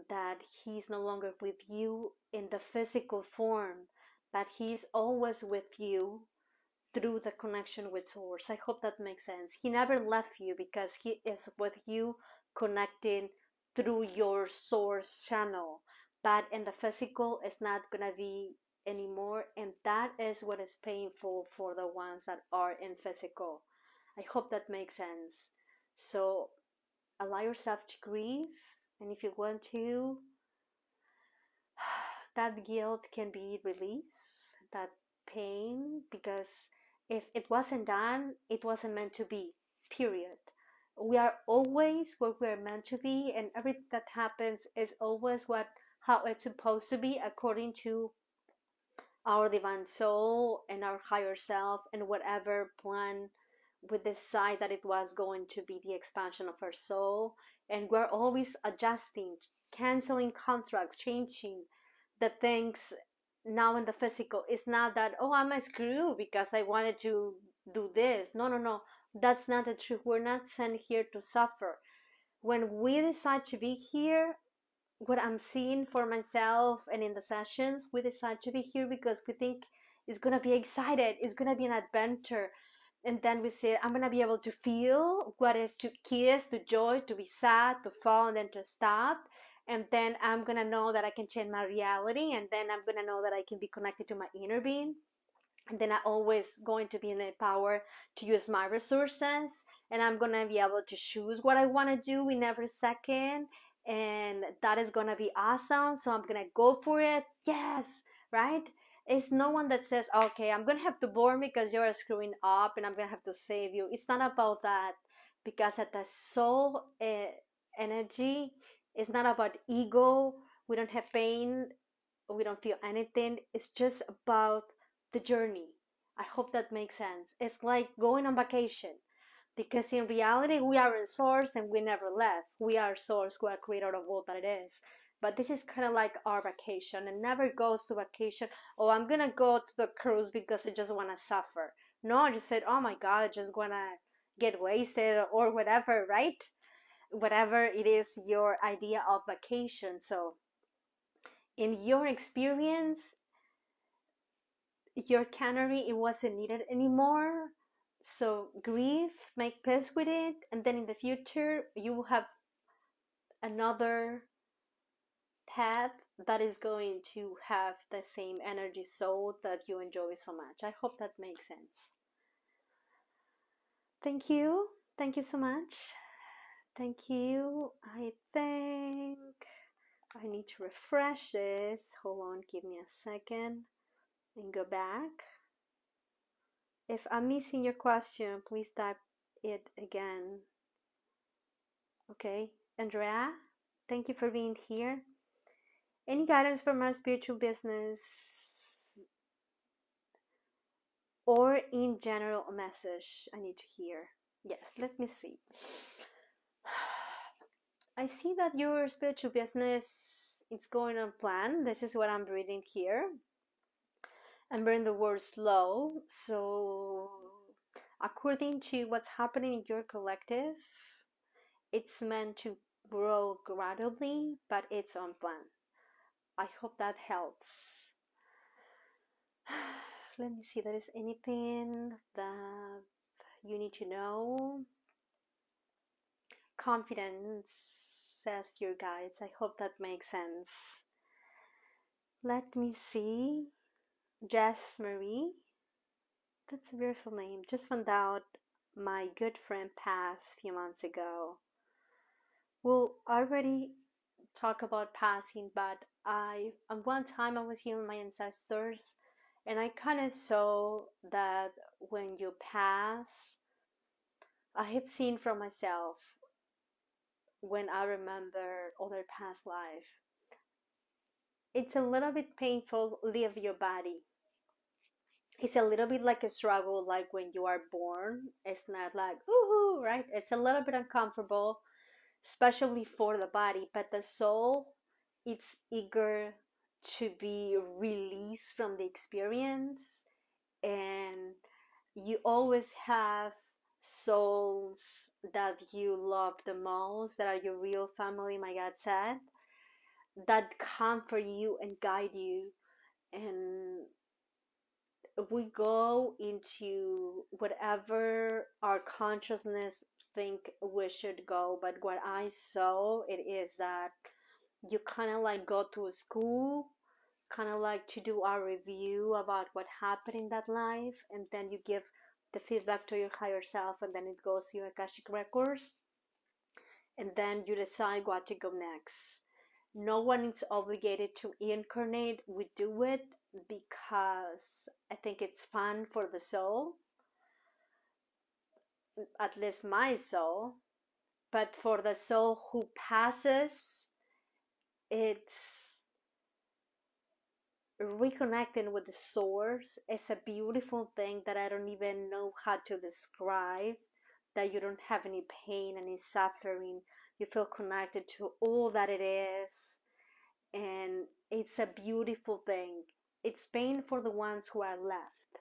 that he's no longer with you in the physical form but he's always with you through the connection with source. I hope that makes sense. He never left you because he is with you connecting through your source channel but in the physical it's not gonna be anymore and that is what is painful for the ones that are in physical i hope that makes sense so allow yourself to grieve and if you want to that guilt can be released, that pain, because if it wasn't done, it wasn't meant to be, period. We are always what we're meant to be, and everything that happens is always what how it's supposed to be according to our divine soul and our higher self and whatever plan we decide that it was going to be the expansion of our soul. And we're always adjusting canceling contracts changing the things now in the physical. It's not that oh i'm a screw because i wanted to do this. No no no. That's not the truth. We're not sent here to suffer. When we decide to be here what i'm seeing for myself and in the sessions we decide to be here because we think it's to be excited it's to be an adventure. And then we say i'm to be able to feel what is to kiss to joy to be sad to fall and then to stop. And then I'm gonna know that I can change my reality, and then I'm gonna know that I can be connected to my inner being, and then I'm always going to be in the power to use my resources, and I'm gonna be able to choose what I want to do in every second, and that is gonna be awesome. So I'm gonna go for it. Yes, right. It's no one that says, okay, I'm gonna have to bore me because you're screwing up, and I'm gonna have to save you. It's not about that, because at the soul uh, energy it's not about ego. We don't have pain. We don't feel anything. It's just about the journey. I hope that makes sense. It's like going on vacation because in reality we are in source and we never left. We are source, we are creator of all that it is. But this is kind of like our vacation and never goes to vacation. Oh, I'm gonna go to the cruise because I just wanna suffer. No, I just said, oh my god, I just wanna get wasted or whatever, right? whatever it is your idea of vacation. So, in your experience, your canary it wasn't needed anymore. So grieve, make peace with it, and then in the future you will have another path that is going to have the same energy soul that you enjoy so much. I hope that makes sense. Thank you. Thank you so much. Thank you. I think I need to refresh this. Hold on, give me a second and go back. If I'm missing your question, please type it again. Okay, Andrea, thank you for being here. Any guidance for our spiritual business or in general a message I need to hear? Yes, let me see. I see that your spiritual business is going on plan. This is what I'm reading here. I'm reading the word slow. So, according to what's happening in your collective, it's meant to grow gradually, but it's on plan. I hope that helps. Let me see, there is anything that you need to know. Confidence says your guides. I hope that makes sense. Let me see. Jess Marie. That's a beautiful name. Just found out my good friend passed a few months ago. We'll already talk about passing, but I at one time I was hearing my ancestors and I kind of saw that when you pass, I have seen for myself when I remember other past life. It's a little bit painful leave your body. It's a little bit like a struggle like when you are born. It's not like ooh, right? It's a little bit uncomfortable, especially for the body, but the soul it's eager to be released from the experience and you always have souls that you love the most that are your real family my god said that come for you and guide you. And we go into whatever our consciousness think we should go. But what i saw it is that you kind of like go to school kind of like to do a review about what happened in that life and then you give the feedback to your higher self and then it goes to your akashic records and then you decide what to go next no one is obligated to incarnate we do it because i think it's fun for the soul at least my soul but for the soul who passes it's reconnecting with the source is a beautiful thing that I don't even know how to describe. That you don't have any pain, any suffering. You feel connected to all that it is. And it's a beautiful thing. It's pain for the ones who are left.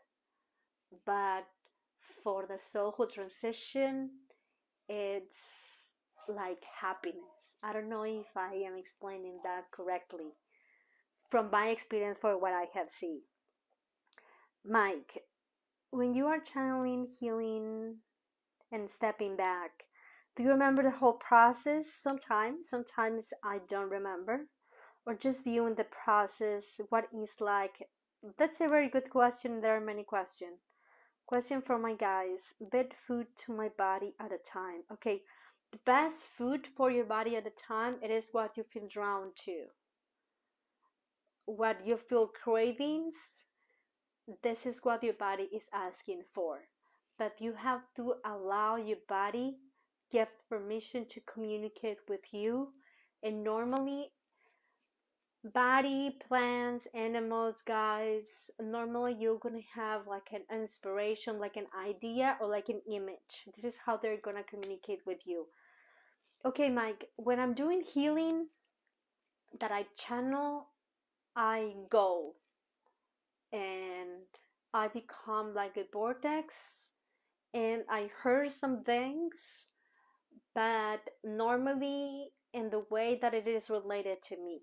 But for the soul who transition, it's like happiness. I don't know if I am explaining that correctly from my experience for what I have seen. Mike, when you are channeling, healing, and stepping back, do you remember the whole process? Sometimes, sometimes I don't remember, or just viewing the process, what is like. That's a very good question. There are many questions. Question for my guys: bed food to my body at a time. Okay, the best food for your body at a time. It is what you feel drawn to what you feel cravings, this is what your body is asking for. But you have to allow your body, give permission to communicate with you. And normally, body, plants, animals, guys, normally you're gonna have like an inspiration, like an idea, or like an image. This is how they're gonna communicate with you. Okay, Mike, when I'm doing healing, that I channel I go and I become like a vortex and I heard some things, but normally in the way that it is related to me.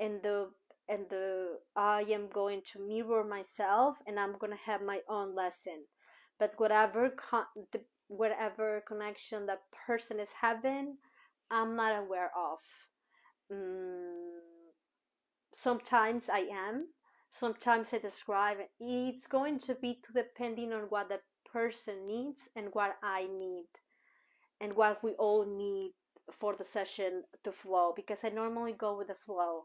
And the and the I am going to mirror myself and I'm gonna have my own lesson. But whatever con- the, whatever connection that person is having, I'm not aware of. Mm, sometimes I am, sometimes I describe. It's going to be depending on what the person needs and what I need. And what we all need for the session to flow because I normally go with the flow.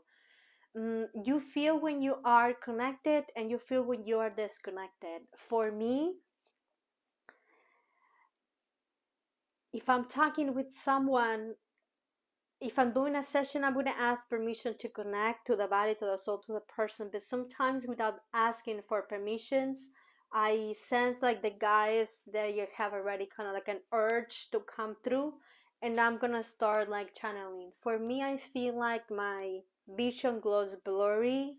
Mm, you feel when you are connected and you feel when you are disconnected. For me, if I'm talking with someone, if I'm doing a session, I'm going to ask permission to connect to the body, to the soul, to the person. But sometimes without asking for permissions, I sense like the guys that you have already kind of like an urge to come through. And I'm to start like channeling. For me, I feel like my vision glows blurry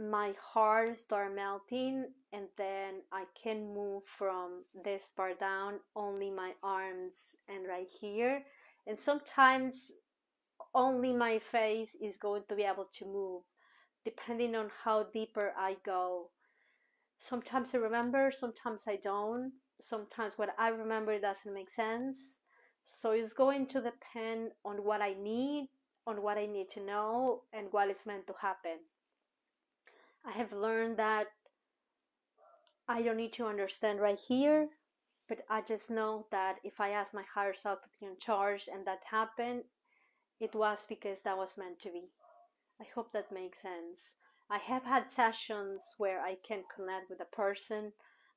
my heart start melting and then I can move from this part down only my arms and right here and sometimes only my face is going to be able to move depending on how deeper I go sometimes I remember sometimes I don't sometimes what I remember doesn't make sense so it's going to depend on what I need on what I need to know and what is meant to happen I have learned that I don't need to understand right here, but I just know that if I ask my higher self to be in charge and that happened, it was because that was meant to be. I hope that makes sense. I have had sessions where I can connect with a person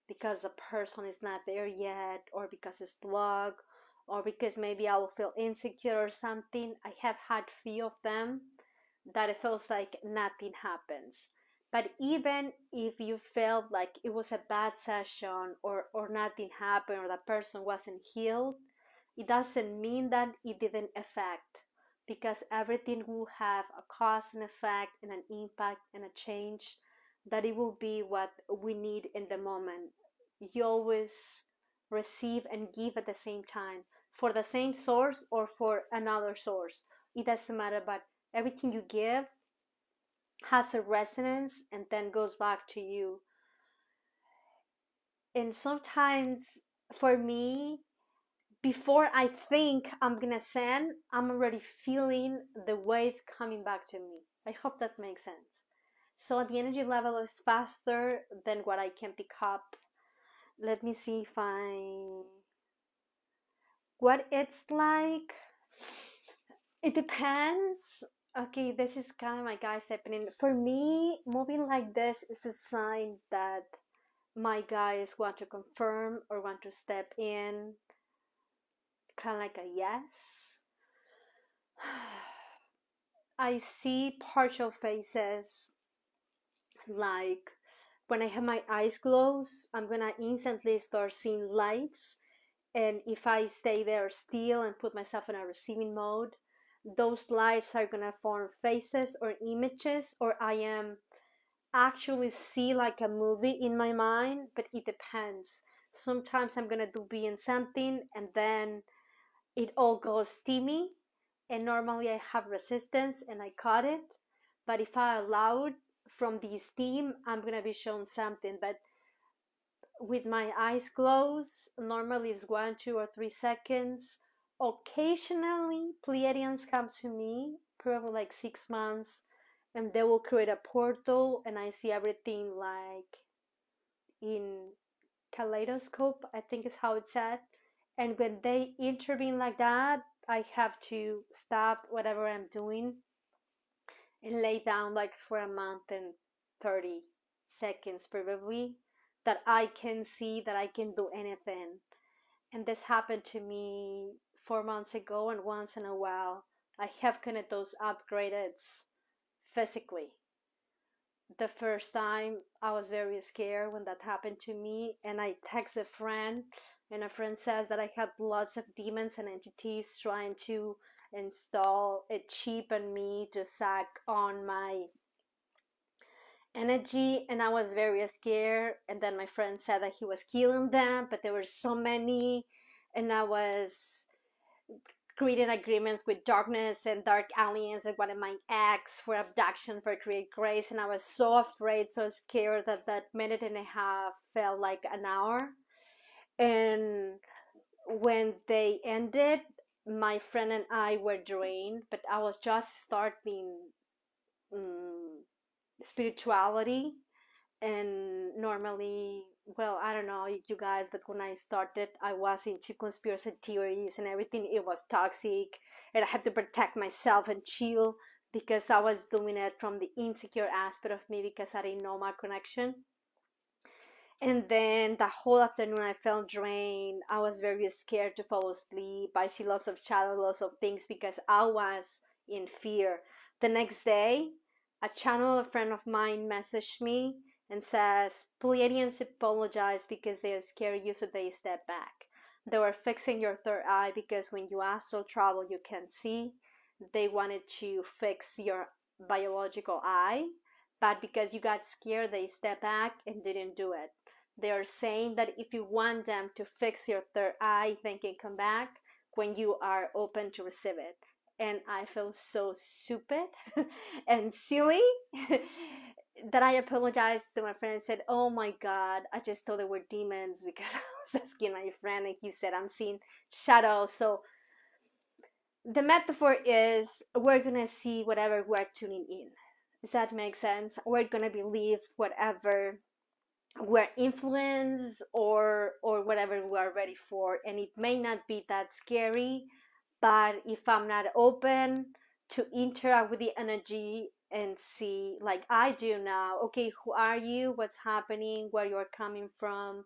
because a person is not there yet, or because it's blocked, or because maybe I will feel insecure or something. I have had few of them that it feels like nothing happens. But even if you felt like it was a bad session or, or nothing happened or that person wasn't healed, it doesn't mean that it didn't affect because everything will have a cause and effect and an impact and a change that it will be what we need in the moment. You always receive and give at the same time for the same source or for another source. It doesn't matter, but everything you give has a resonance and then goes back to you. And sometimes for me, before I think I'm gonna send, I'm already feeling the wave coming back to me. I hope that makes sense. So the energy level is faster than what I can pick up. Let me see if I. What it's like. It depends Okay, this is kind of my guys happening. For me, moving like this is a sign that my guys want to confirm or want to step in. Kind of like a yes. I see partial faces like when I have my eyes closed, I'm gonna instantly start seeing lights. And if I stay there still and put myself in a receiving mode, those lights are gonna form faces or images or i am actually see like a movie in my mind but it depends sometimes i'm gonna do being something and then it all goes steamy and normally i have resistance and i cut it but if i allow from the steam i'm gonna be shown something but with my eyes closed normally it's one two or three seconds occasionally Pleiadians come to me, probably like six months, and they will create a portal, and I see everything like in kaleidoscope, I think is how it's said. And when they intervene like that, I have to stop whatever I'm doing and lay down like for a month and 30 seconds probably that I can see that I can do anything. And this happened to me four months ago, and once in a while, I have kind of those upgrades physically. The first time I was very scared when that happened to me, and I text a friend, and a friend says that I had lots of demons and entities trying to install a chip on me to suck on my energy and i was very scared. And then my friend said that he was killing them but there were so many and i was creating agreements with darkness and dark aliens and one of my ex for abduction for create grace and i was so afraid so scared that that minute and a half felt like an hour and when they ended my friend and i were drained but i was just starting um, spirituality. And normally well i don't know you guys but when i started i was into conspiracy theories and everything it was toxic and i had to protect myself and chill because i was doing it from the insecure aspect of me because i didn't know my connection and then the whole afternoon i felt drained i was very scared to fall asleep i see lots of shadows lots of things because i was in fear the next day a channel a friend of mine messaged me and says Pleiadians apologize because they are scared you so they step back. They were fixing your third eye because when you astral travel you can't see. They wanted to fix your biological eye, but because you got scared they step back and didn't do it. They are saying that if you want them to fix your third eye, they can come back when you are open to receive it. And I feel so stupid and silly that I apologized to my friend and said, Oh my God, I just thought they were demons because I was asking my friend and he said, I'm seeing shadows. So the metaphor is we're going to see whatever we're tuning in. Does that make sense? We're going to believe whatever we're influenced or or whatever we're ready for and it may not be that scary but if i'm not open to interact with the energy and see like i do now okay who are you? What's happening? Where you're coming from?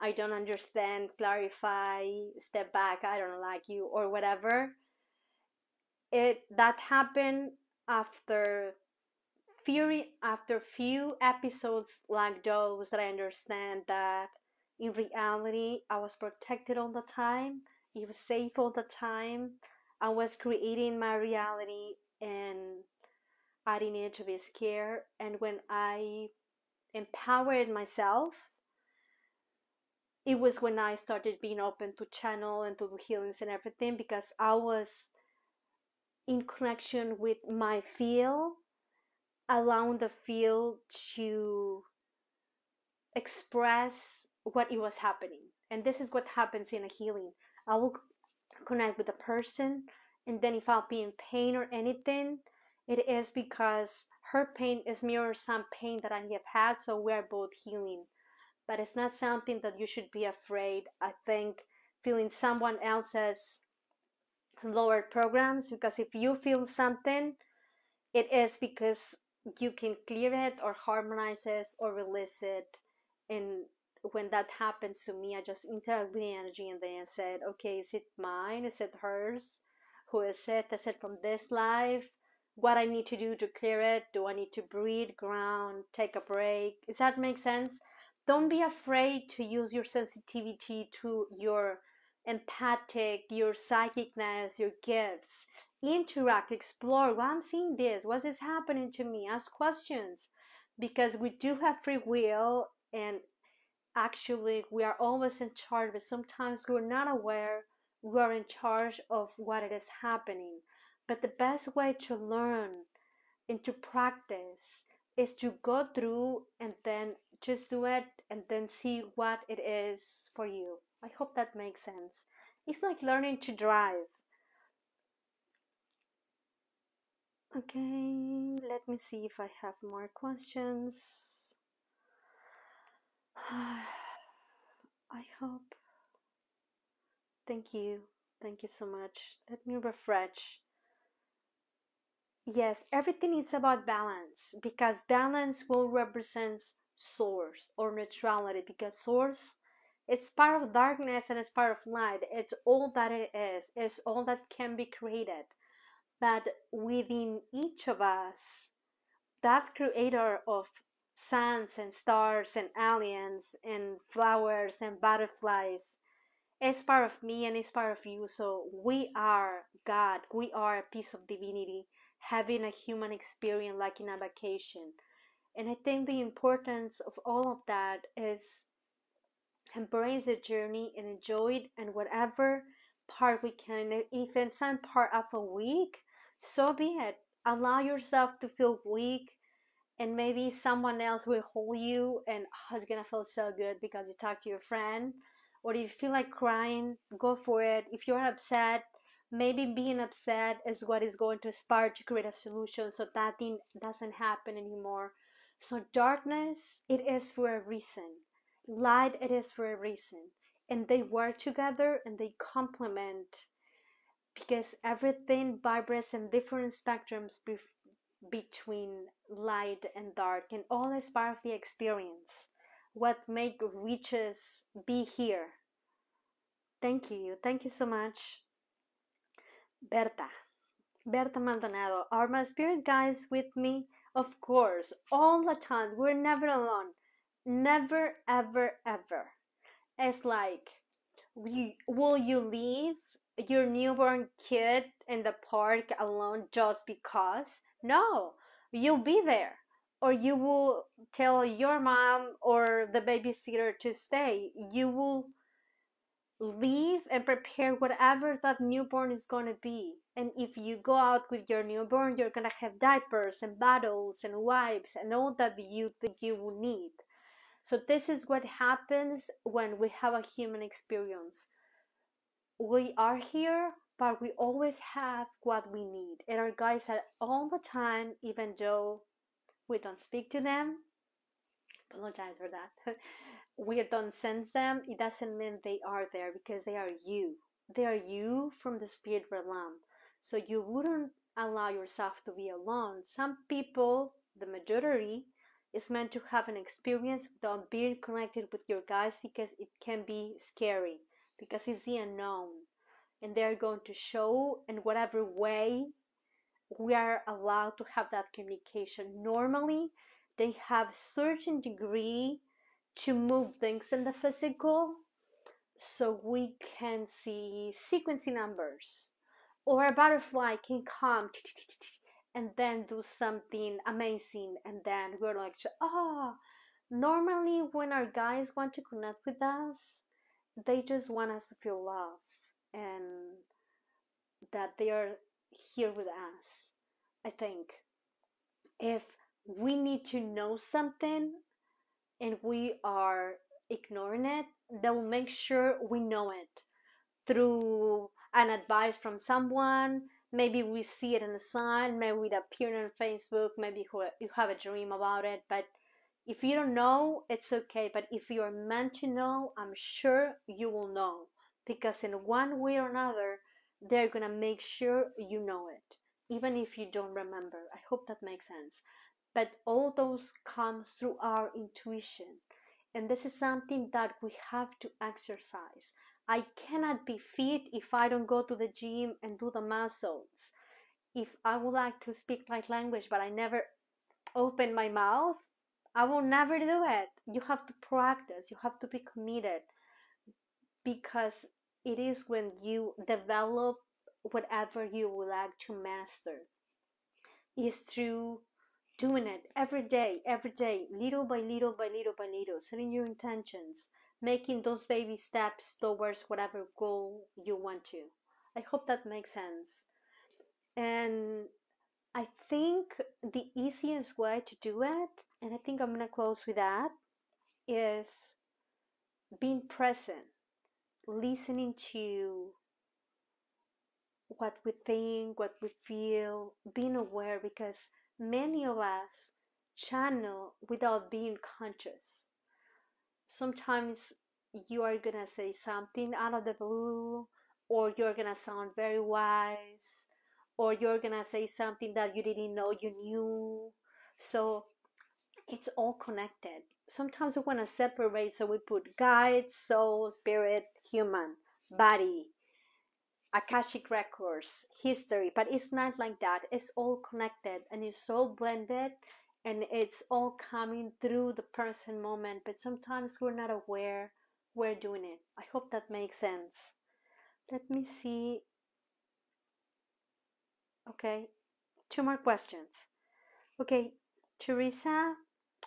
I don't understand. Clarify. Step back. I don't like you or whatever. It that happened after few after few episodes like those that i understand that in reality i was protected all the time it was safe all the time i was creating my reality and I didn't need to be scared. And when I empowered myself, it was when I started being open to channel and to healings and everything because I was in connection with my field, allowing the field to express what it was happening. And this is what happens in a healing. I will connect with the person, and then if I'll be in pain or anything, it is because her pain is mirror some pain that I have had, so we're both healing. But it's not something that you should be afraid. I think feeling someone else's lower programs because if you feel something, it is because you can clear it or harmonize it or release it. And when that happens to me, I just interact with the energy and then I said, okay, is it mine? Is it hers? Who is it? Is it from this life? what I need to do to clear it. Do I need to breathe, ground, take a break? Does that make sense? Don't be afraid to use your sensitivity to your empathic, your psychicness, your gifts. Interact, explore. Why I'm seeing this? What is happening to me? Ask questions. Because we do have free will and actually we are always in charge, but sometimes we're not aware we are in charge of what it is happening. But the best way to learn and to practice is to go through and then just do it and then see what it is for you. I hope that makes sense. It's like learning to drive. Okay, let me see if I have more questions. I hope. Thank you. Thank you so much. Let me refresh. Yes, everything is about balance because balance will represent source or neutrality because source it's part of darkness and it's part of light. It's all that it is. It's all that can be created. But within each of us, that creator of suns and stars and aliens and flowers and butterflies is part of me and is part of you. So we are God. We are a piece of divinity having a human experience like in a vacation. And I think the importance of all of that is embrace the journey and enjoy it and whatever part we can. If some part of a week, so be it. Allow yourself to feel weak and maybe someone else will hold you and oh, it's gonna feel so good because you talk to your friend or if you feel like crying go for it if you're upset maybe being upset is what is going to spark to create a solution so that thing doesn't happen anymore So darkness, it is for a reason. Light, it is for a reason. And they work together and they complement because everything vibrates in different spectrums between light and dark and all is part of the experience. What make witches be here? Thank you thank you so much. Berta berta maldonado are my spirit guides with me? Of course all the time. We're never alone. Never ever ever. It's like we, will you leave your newborn kid in the park alone just because no, you'll be there. Or you will tell your mom or the babysitter to stay. You will leave and prepare whatever that newborn is going to be. And if you go out with your newborn, you're going to have diapers and bottles and wipes and all that you think you will need. So this is what happens when we have a human experience. We are here but we always have what we need. And our guides are all the time, even though we don't speak to them. Apologize for that. we don't sense them. It doesn't mean they are there because they are you. They are you from the spirit realm. So you wouldn't allow yourself to be alone. Some people, the majority, is meant to have an experience without being connected with your guides because it can be scary because it's the unknown and they're going to show in whatever way we are allowed to have that communication. Normally they have certain degree to move things in the physical so we can see sequencing numbers or a butterfly can come and then do something amazing and then we're like oh normally when our guys want to connect with us they just want us to feel love and that they are here with us. I think if we need to know something and we are ignoring it, they will make sure we know it through an advice from someone. Maybe we see it in the sign, maybe it appear on Facebook, maybe you have a dream about it. But if you don't know, it's okay. But if you are meant to know, I'm sure you will know because in one way or another they're gonna make sure you know it even if you don't remember. I hope that makes sense. But all those come through our intuition and this is something that we have to exercise. I cannot be fit if i don't go to the gym and do the muscles. If i would like to speak my language but i never open my mouth i will never do it. You have to practice. You have to be committed because it is when you develop whatever you would like to master. Is through doing it every day every day little by little by little by little setting your intentions making those baby steps towards whatever goal you want to. I hope that makes sense. And i think the easiest way to do it and i think i'm going to close with that is being present listening to what we think, what we feel, being aware because many of us channel without being conscious. Sometimes you are gonna say something out of the blue, or you're gonna sound very wise, or you're gonna say something that you didn't know you knew. So it's all connected sometimes we want to separate, so we put guide, soul, spirit, human, body, Akashic records, history, but it's not like that. It's all connected and it's all blended and it's all coming through the person moment, but sometimes we're not aware we're doing it. I hope that makes sense. Let me see. Okay, two more questions. Okay, Teresa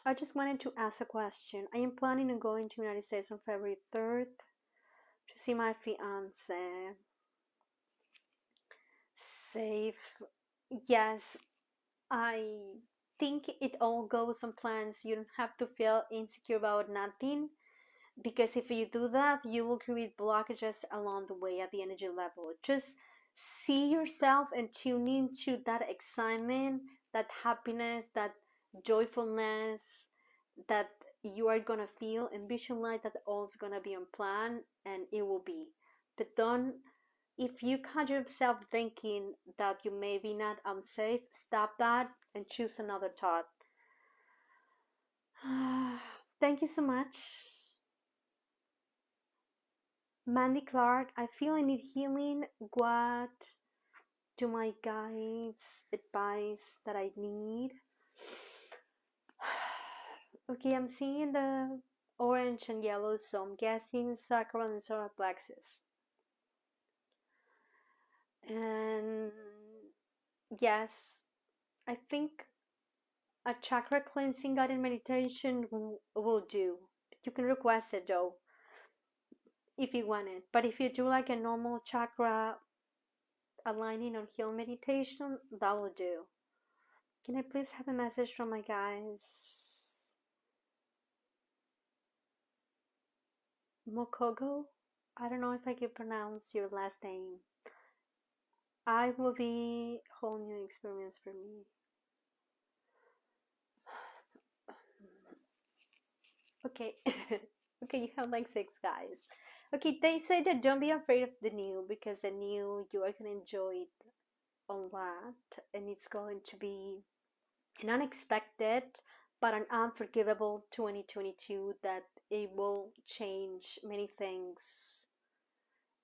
I just wanted to ask a question. I am planning on going to United States on February 3rd to see my fiance. Safe. Yes, I think it all goes on plans. You don't have to feel insecure about nothing because if you do that, you will create blockages along the way at the energy level. Just see yourself and tune into that excitement, that happiness, that joyfulness that you are gonna feel and visualize that all's gonna be on plan and it will be. But don't if you catch yourself thinking that you may be not unsafe, stop that and choose another thought. Thank you so much. Mandy Clark, I feel I need healing. What do my guides advise that I need? Okay, I'm seeing the orange and yellow, so I'm guessing sacral and solar plexus. And yes, I think a chakra cleansing guided meditation will do. You can request it though if you want it. But if you do like a normal chakra aligning or heal meditation, that will do. Can I please have a message from my guys? Mokogo? I don't know if I can pronounce your last name. I will be whole new experience for me. Okay. okay, you have like six guys. Okay, they say that don't be afraid of the new because the new you are gonna enjoy it a lot and it's going to be an unexpected but an unforgivable 2022 that it will change many things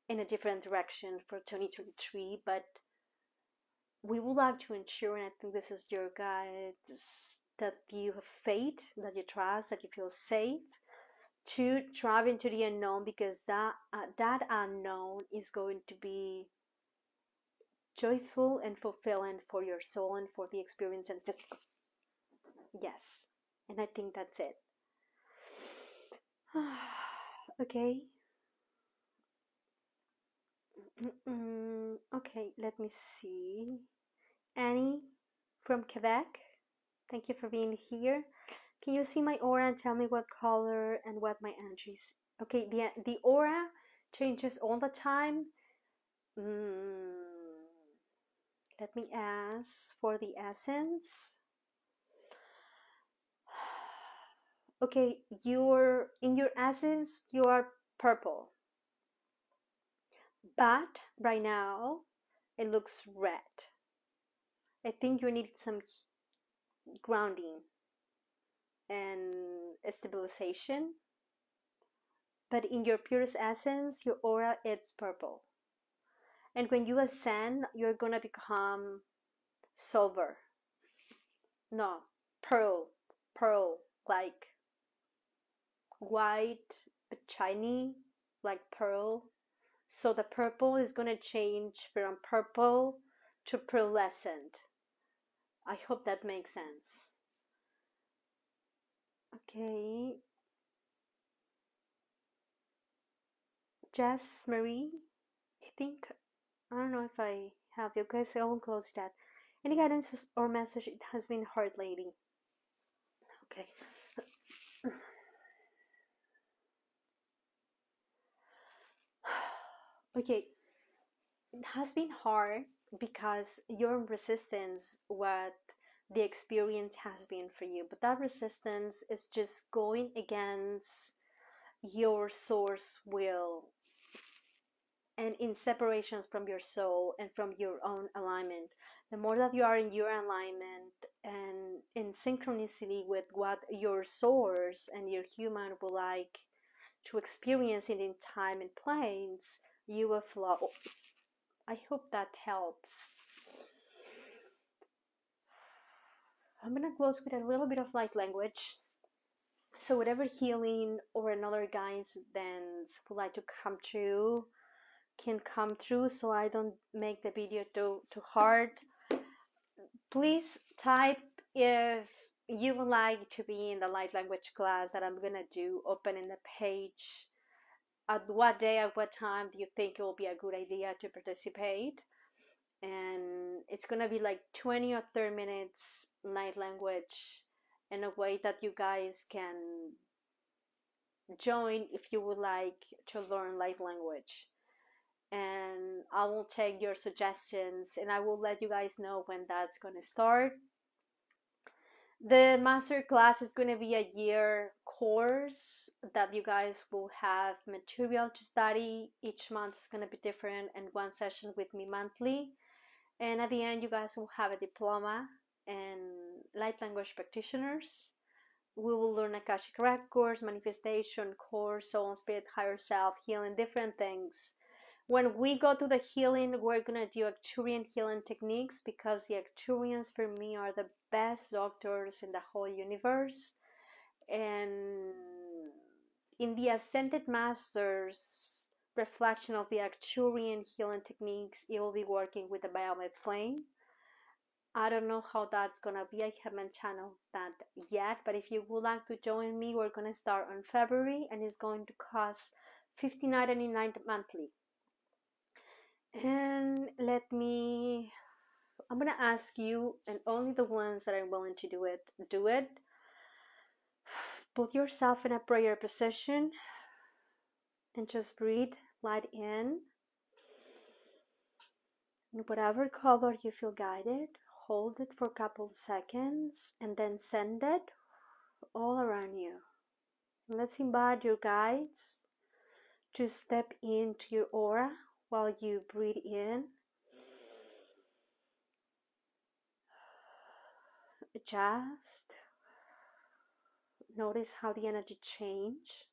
in a different direction for 2023 but we would like to ensure and i think this is your guides that you have faith that you trust that you feel safe to travel into the unknown because that uh, that unknown is going to be joyful and fulfilling for your soul and for the experience and physical yes and i think that's it okay. okay, let me see. Annie from Quebec, thank you for being here. Can you see my aura and tell me what color and what my energies? Okay, the the aura changes all the time. Mm, let me ask for the essence. Okay you're in your essence you are purple. But right now it looks red. I think you need some grounding and stabilization. But in your purest essence your aura is purple. And when you ascend you're gonna become silver. No pearl pearl like white, shiny, like pearl. So the purple is going to change from purple to pearlescent. I hope that makes sense. Okay. Jess Marie, I think, I don't know if I have you guys, I will close that. Any guidance or message? It has been hard lately. Okay. Okay it has been hard because you're resistance what the experience has been for you but that resistance is just going against your source will and in separations from your soul and from your own alignment. The more that you are in your alignment and in synchronicity with what your source and your human would like to experience it in time and place you will flow. I hope that helps. I'm gonna close with a little bit of light language. So whatever healing or another guidance then would like to come through can come through so I don't make the video too too hard. Please type if you would like to be in the light language class that I'm gonna do open in the page at what day at what time do you think it will be a good idea to participate? And it's gonna be like 20 or 30 minutes light language in a way that you guys can join if you would like to learn light language. And I will take your suggestions and I will let you guys know when that's gonna start The master class is going to be a year course that you guys will have material to study. Each month is going to be different, and one session with me monthly. And at the end, you guys will have a diploma and light language practitioners. We will learn Akashic Records, manifestation course, soul, spirit, higher self, healing, different things when we go to the healing, we're gonna do Arcturian healing techniques because the Arcturians for me are the best doctors in the whole universe. And in the Ascended Masters reflection of the Arcturian healing techniques, it will be working with the Violet Flame. I don't know how that's gonna be. I haven't channeled that yet, but if you would like to join me, we're gonna start on February and it's going to cost $59.99 monthly and let me i'm gonna ask you and only the ones that are willing to do it do it. Put yourself in a prayer position and just breathe light in. In whatever color you feel guided hold it for a couple seconds and then send it all around you. Let's invite your guides to step into your aura while you breathe in. Just notice how the energy change.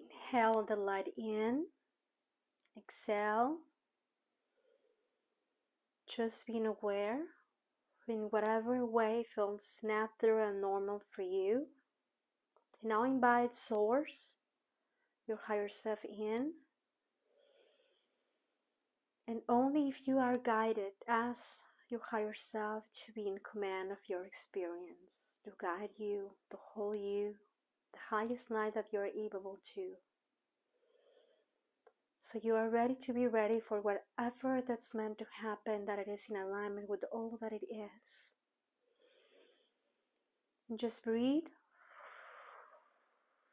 Inhale the light in. Exhale. Just being aware in whatever way feels natural and normal for you. Now invite source, your higher self in and only if you are guided, ask your higher self to be in command of your experience, to guide you, to hold you, the highest light that you are able to. So you are ready to be ready for whatever that's meant to happen, that it is in alignment with all that it is. And just breathe.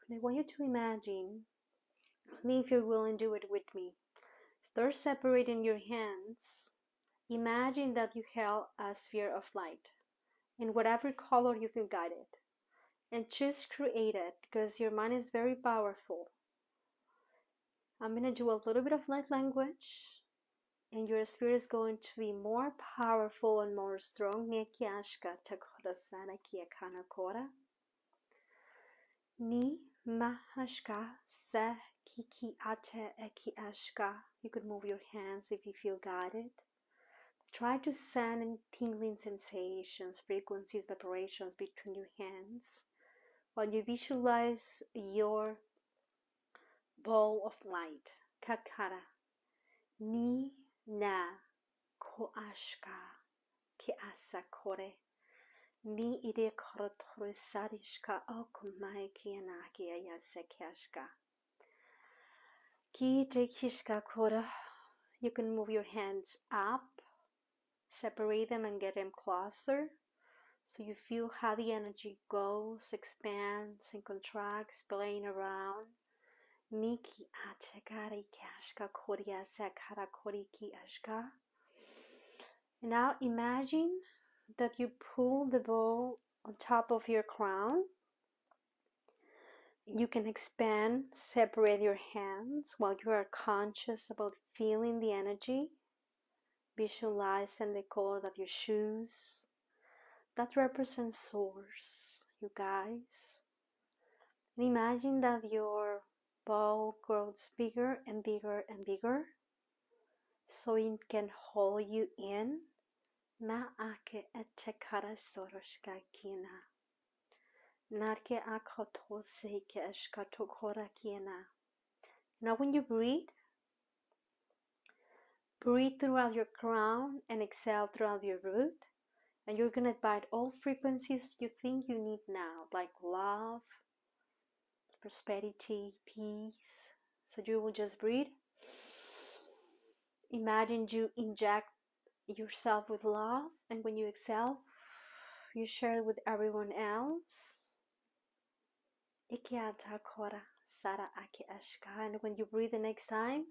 And I want you to imagine, only if you're willing, do it with me Separating your hands. Imagine that you held a sphere of light in whatever color you feel guided. And just create it because your mind is very powerful. I'm going to do a little bit of light language and your spirit is going to be more powerful and more strong. Ni mahashka se Kiki ate eh, eki ashka. You could move your hands if you feel guided. Try to send in tingling sensations, frequencies, vibrations between your hands while you visualize your ball of light. Kakara. Ni na ko ashka ki asa asakore. Ni ide korotoro sadishka okumai kianaki Kite Kishkakura. You can move your hands up, separate them and get them closer. So you feel how the energy goes, expands and contracts, playing around. Miki ah, atekari kashka koria sakara koriki ashka. Now imagine that you pull the ball on top of your crown you can expand, separate your hands while you are conscious about feeling the energy. Visualize and the color of your shoes. That represents source, you guys. And imagine that your ball grows bigger and bigger and bigger so it can hold you in. Na ake etekara soroshka kina. Narke Now when you breathe, breathe throughout your crown and exhale throughout your root. And you're going to invite all frequencies you think you need now, like love, prosperity, peace. So you will just breathe. Imagine you inject yourself with love, and when you exhale, you share it with everyone else. Sara Aki. And when you breathe the next time,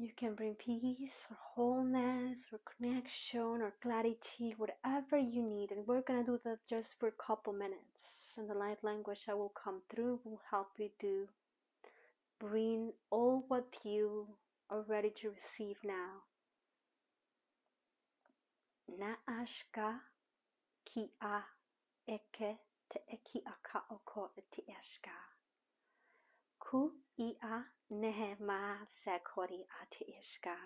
You can bring peace or wholeness or connection or clarity, whatever you need. And we're going to do that just for a couple minutes. And the light language that will come through will help you to bring all what you are ready to receive now. Na ashka ki a eke te eki aka oko ti eshka. Ku i a nehe ati ishka.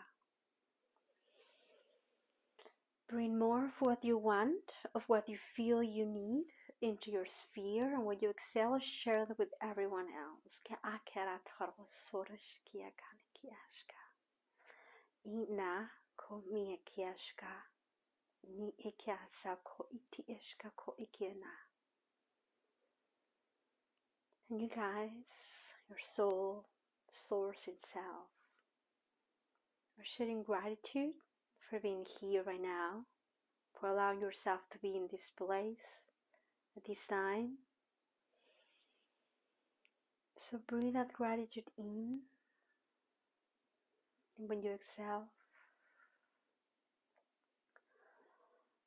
Bring more of what you want, of what you feel you need into your sphere, and when you excel share it with everyone else. Ke akera taro sorish kia kiashka. Ina ko mia kiashka. Ni ikiasa ko iti ishka ko ikiana. And you guys, your soul, source itself, are sharing gratitude for being here right now, for allowing yourself to be in this place at this time. So breathe that gratitude in, and when you exhale,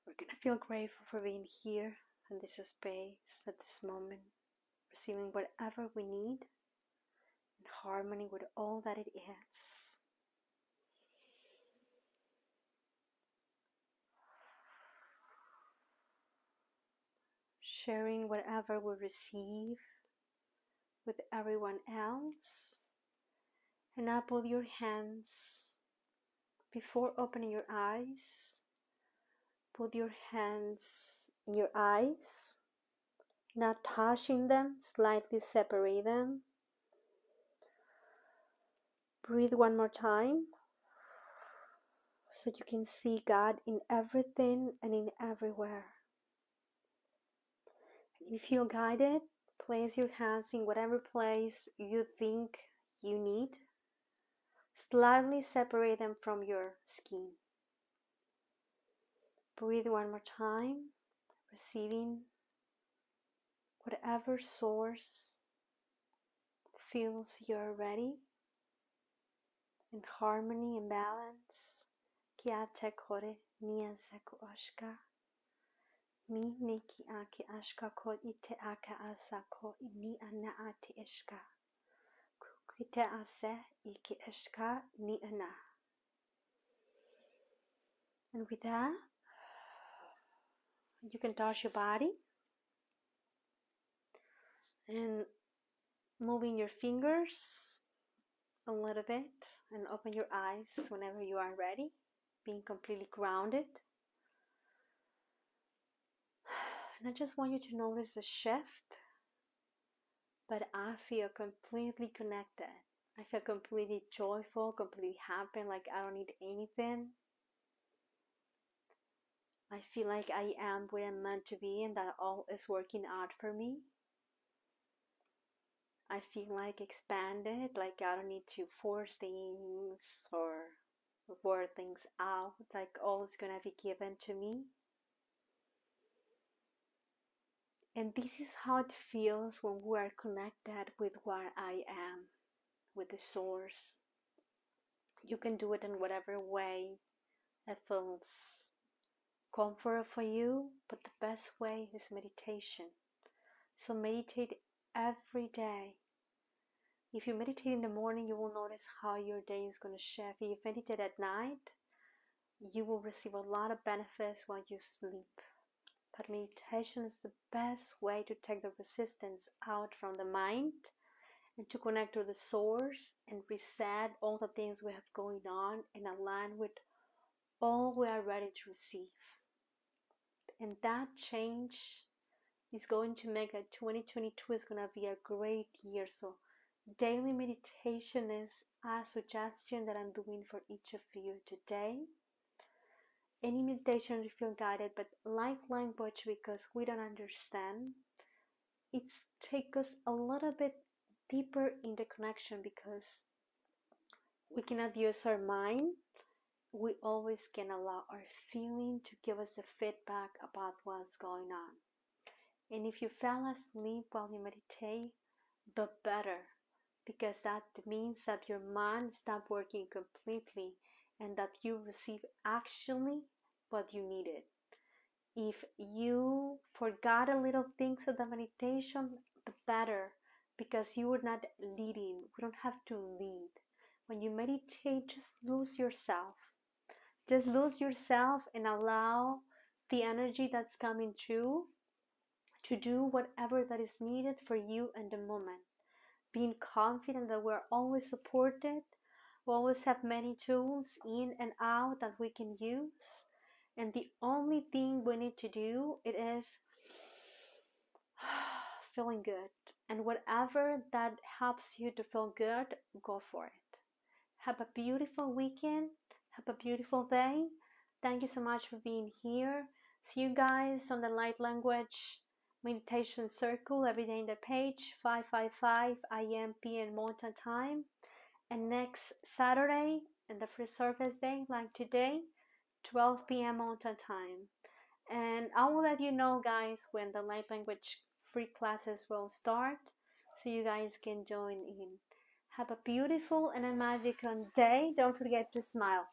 we're gonna feel grateful for being here in this space at this moment, receiving whatever we need in harmony with all that it is. Sharing whatever we receive with everyone else. And now put your hands before opening your eyes. Put your hands in your eyes, not touching them, slightly separate them. Breathe one more time so you can see God in everything and in everywhere. If you feel guided, place your hands in whatever place you think you need. Slightly separate them from your skin. Breathe one more time, receiving whatever source feels you're ready in harmony and balance. Kia te kore nia seku ashka. Mi neki ake ashka ko ite aka asa ko ni ana ate ishka. Kukite ase iki ishka ni ana. And with that, you can touch your body and moving your fingers a little bit and open your eyes whenever you are ready, being completely grounded. And I just want you to notice the shift, but I feel completely connected. I feel completely joyful, completely happy, like I don't need anything. I feel like I am where I'm meant to be and that all is working out for me. I feel like expanded, like I don't need to force things or word things out, like all is gonna be given to me. And this is how it feels when we are connected with what I am, with the source. You can do it in whatever way it feels comfort for you, but the best way is meditation. So meditate every day. If you meditate in the morning, you will notice how your day is going to shift. If you meditate at night, you will receive a lot of benefits while you sleep. But meditation is the best way to take the resistance out from the mind and to connect to the source and reset all the things we have going on and align with all we are ready to receive. And that change is going to make it 2022 is going to be a great year. So daily meditation is a suggestion that I'm doing for each of you today. Any meditation you feel guided, but light language because we don't understand, it's take us a little bit deeper in the connection because we cannot use our mind. We always can allow our feeling to give us a feedback about what's going on. And if you fell asleep while you meditate, the better because that means that your mind stopped working completely and that you receive actually what you needed. If you forgot a little things of the meditation, the better because you are not leading. We don't have to lead. When you meditate, just lose yourself. Just lose yourself and allow the energy that's coming through to do whatever that is needed for you in the moment. Being confident that we're always supported, we always have many tools in and out that we can use. And the only thing we need to do it is feeling good. And whatever that helps you to feel good, go for it. Have a beautiful weekend. Have a beautiful day. Thank you so much for being here. See you guys on the light language meditation circle every day in the page 555 am pm mountain time. And next saturday and the free service day like today 12 p.m mountain time. And i will let you know guys when the light language free classes will start so you guys can join in. Have a beautiful and a magical day. Don't forget to smile